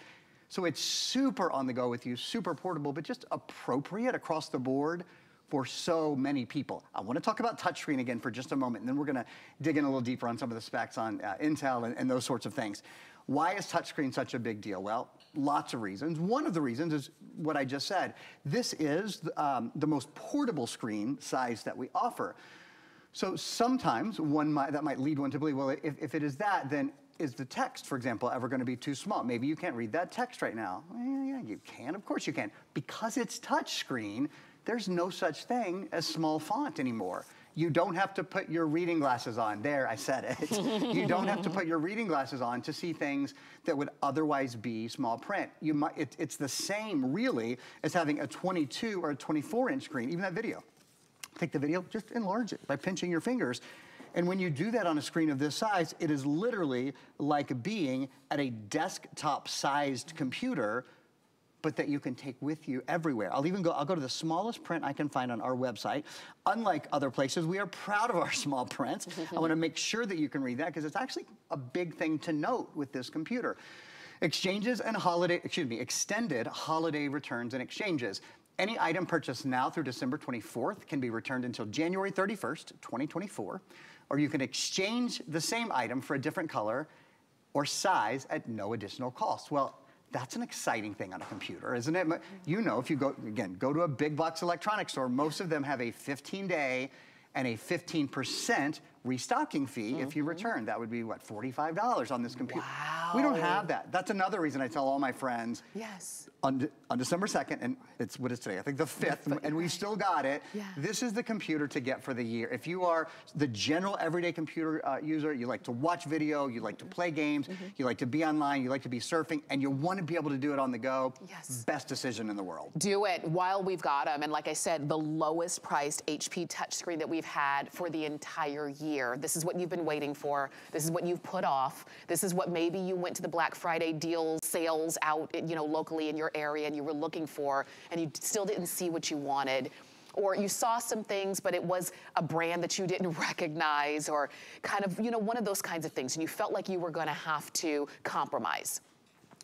So it's super on the go with you, super portable, but just appropriate across the board for so many people. I want to talk about touchscreen again for just a moment, and then we're going to dig in a little deeper on some of the specs on uh, Intel and, and those sorts of things. Why is touchscreen such a big deal? Well, lots of reasons. One of the reasons is what I just said. This is um, the most portable screen size that we offer. So sometimes one might, that might lead one to believe, well, if, if it is that, then is the text, for example, ever going to be too small? Maybe you can't read that text right now. Well, yeah, you can. Of course you can. Because it's touchscreen, there's no such thing as small font anymore. You don't have to put your reading glasses on. There, I said it. (laughs) you don't have to put your reading glasses on to see things that would otherwise be small print. You might, it, it's the same, really, as having a 22 or a 24 inch screen, even that video. Take the video, just enlarge it by pinching your fingers. And when you do that on a screen of this size, it is literally like being at a desktop-sized computer but that you can take with you everywhere. I'll even go, I'll go to the smallest print I can find on our website. Unlike other places, we are proud of our (laughs) small prints. I wanna make sure that you can read that because it's actually a big thing to note with this computer. Exchanges and holiday, excuse me, extended holiday returns and exchanges. Any item purchased now through December 24th can be returned until January 31st, 2024, or you can exchange the same item for a different color or size at no additional cost. Well, that's an exciting thing on a computer, isn't it? You know, if you go, again, go to a big box electronics store, most of them have a 15 day and a 15% restocking fee if you mm-hmm. return. That would be what, $45 on this computer. Wow. We don't have that. That's another reason I tell all my friends. Yes. On, on December 2nd, and it's what is today? I think the 5th, and we still got it. Yeah. This is the computer to get for the year. If you are the general everyday computer uh, user, you like to watch video, you like to play games, Mm-hmm. you like to be online, you like to be surfing, and you want to be able to do it on the go, Yes. best decision in the world. Do it while we've got them. And like I said, the lowest priced HP touchscreen that we've had for the entire year. This is what you've been waiting for. This is what you've put off. This is what maybe you went to the Black Friday deals, sales out, you know, locally in your area and you were looking for, and you still didn't see what you wanted. Or you saw some things, but it was a brand that you didn't (laughs) recognize, or kind of, you know, one of those kinds of things, and you felt like you were gonna have to compromise.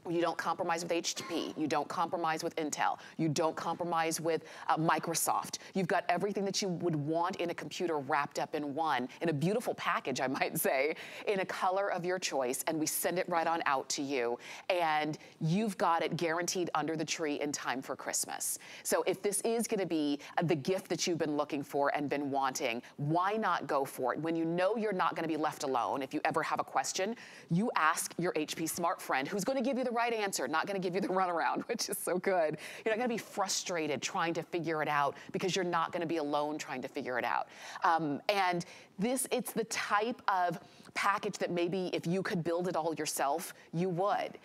You don't compromise with HP. You don't compromise with Intel. You don't compromise with uh, Microsoft. You've got everything that you would want in a computer wrapped up in one, in a beautiful package, I might say, in a color of your choice, and we send it right on out to you. And you've got it guaranteed under the tree in time for Christmas. So if this is gonna be uh, the gift that you've been looking for and been wanting, why not go for it? When you know you're not gonna be left alone, if you ever have a question, you ask your HP Smart Friend who's gonna give you the right answer, not gonna give you the (laughs) runaround, which is so good. You're not gonna be frustrated trying to figure it out because you're not gonna be alone trying to figure it out. Um, and this, it's the type of package that maybe if you could build it all yourself, you would.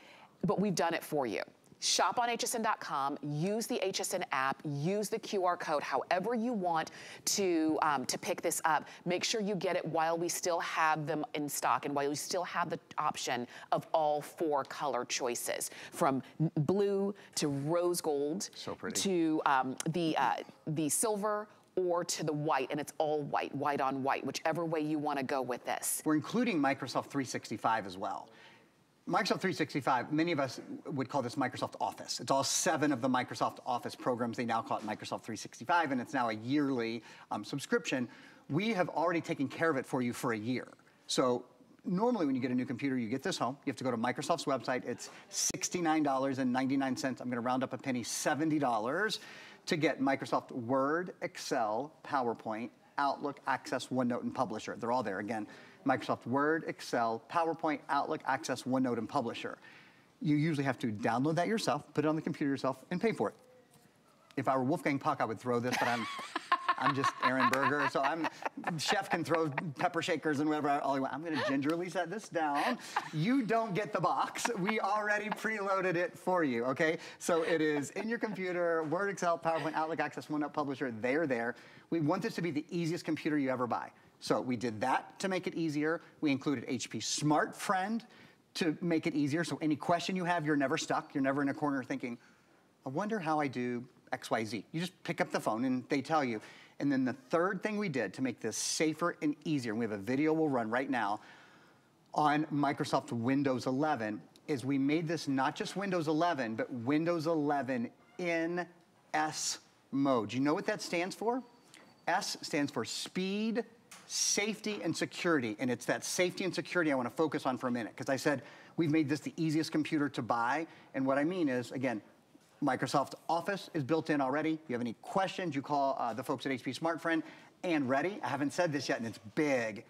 But we've done it for you. Shop on hsn.com, use the HSN app, use the QR code, however you want to, um, to pick this up. Make sure you get it while we still have them in stock and while we still have the option of all four color choices from blue to rose gold So pretty. to um, the, uh, the silver or to the white, and it's all white, white on white, whichever way you want to go with this. We're including Microsoft 365 as well. Microsoft 365, many of us would call this Microsoft Office. It's all seven of the Microsoft Office programs. They now call it Microsoft 365, and it's now a yearly um, subscription. We have already taken care of it for you for a year. So normally when you get a new computer, you get this home. You have to go to Microsoft's website. It's $69.99. I'm going to round up a penny, $70 to get Microsoft Word, Excel, PowerPoint, Outlook, Access, OneNote, and Publisher. They're all there. Again, Microsoft Word, Excel, PowerPoint, Outlook, Access, OneNote, and Publisher. You usually have to download that yourself, put it on the computer yourself, and pay for it. If I were Wolfgang Puck, I would throw this, but I'm, (laughs) I'm just Aaron Berger, so I'm chef can throw pepper shakers and whatever all he wants. I'm going to gingerly set this down. You don't get the box. We already preloaded it for you. Okay, so it is in your computer. Word, Excel, PowerPoint, Outlook, Access, OneNote, Publisher. They're there. We want this to be the easiest computer you ever buy. So we did that to make it easier. We included HP Smart Friend to make it easier. So any question you have, you're never stuck. You're never in a corner thinking, I wonder how I do XYZ. You just pick up the phone and they tell you. And then the third thing we did to make this safer and easier, and we have a video we'll run right now on Microsoft Windows 11, is we made this not just Windows 11, but Windows 11 in S mode. You know what that stands for? S stands for speed, safety, and security. And it's that safety and security I want to focus on for a minute because I said we've made this the easiest computer to buy. And what I mean is, again, Microsoft Office is built in already. If you have any questions, you call uh, the folks at HP SmartFriend. And ready, I haven't said this yet, and it's big.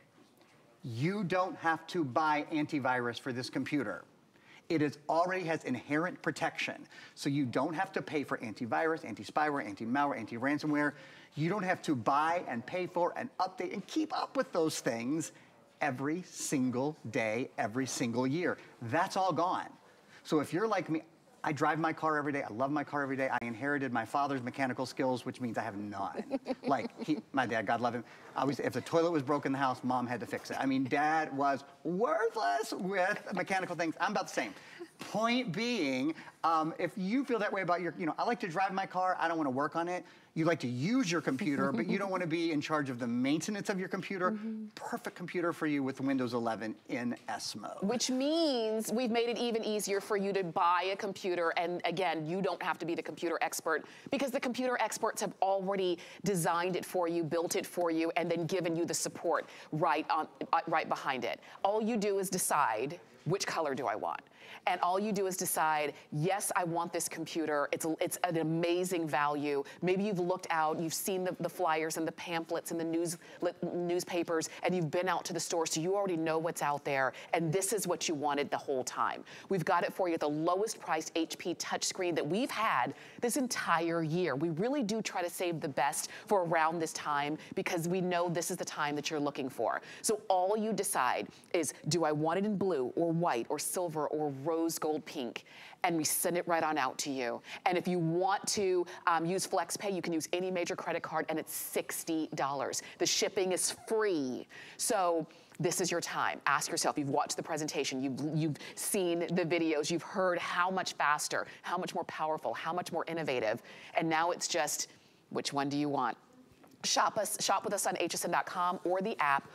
You don't have to buy antivirus for this computer. It is already has inherent protection. So you don't have to pay for antivirus, anti-spyware, anti-malware, anti-ransomware. You don't have to buy and pay for and update and keep up with those things every single day, every single year. That's all gone. So if you're like me, I drive my car every day. I love my car every day. I inherited my father's mechanical skills, which means I have none. (laughs) like he, my dad, God love him. I was, if the toilet was broken in the house, mom had to fix it. I mean, dad was worthless with mechanical things. I'm about the same. Point being, um, if you feel that way about your, you know, I like to drive my car. I don't want to work on it. You like to use your computer, but you don't want to be in charge of the maintenance of your computer. Perfect computer for you with Windows 11 in S mode. Which means we've made it even easier for you to buy a computer. And again, you don't have to be the computer expert because the computer experts have already designed it for you, built it for you, and then given you the support right, on, uh, right behind it. All you do is decide which color do I want? And all you do is decide, yes, I want this computer. It's, it's an amazing value. Maybe you've looked out, you've seen the, the flyers and the pamphlets and the news, newspapers, and you've been out to the store, so you already know what's out there. And this is what you wanted the whole time. We've got it for you at the lowest priced HP touchscreen that we've had this entire year. We really do try to save the best for around this time because we know this is the time that you're looking for. So all you decide is, do I want it in blue or white or silver or rose gold pink? And we send it right on out to you. And if you want to um, use FlexPay, you can use any major credit card and it's $60. The shipping is free. So this is your time. Ask yourself, you've watched the presentation, you've, you've seen the videos, you've heard how much faster, how much more powerful, how much more innovative. And now it's just, which one do you want? Shop us, shop with us on hsn.com or the app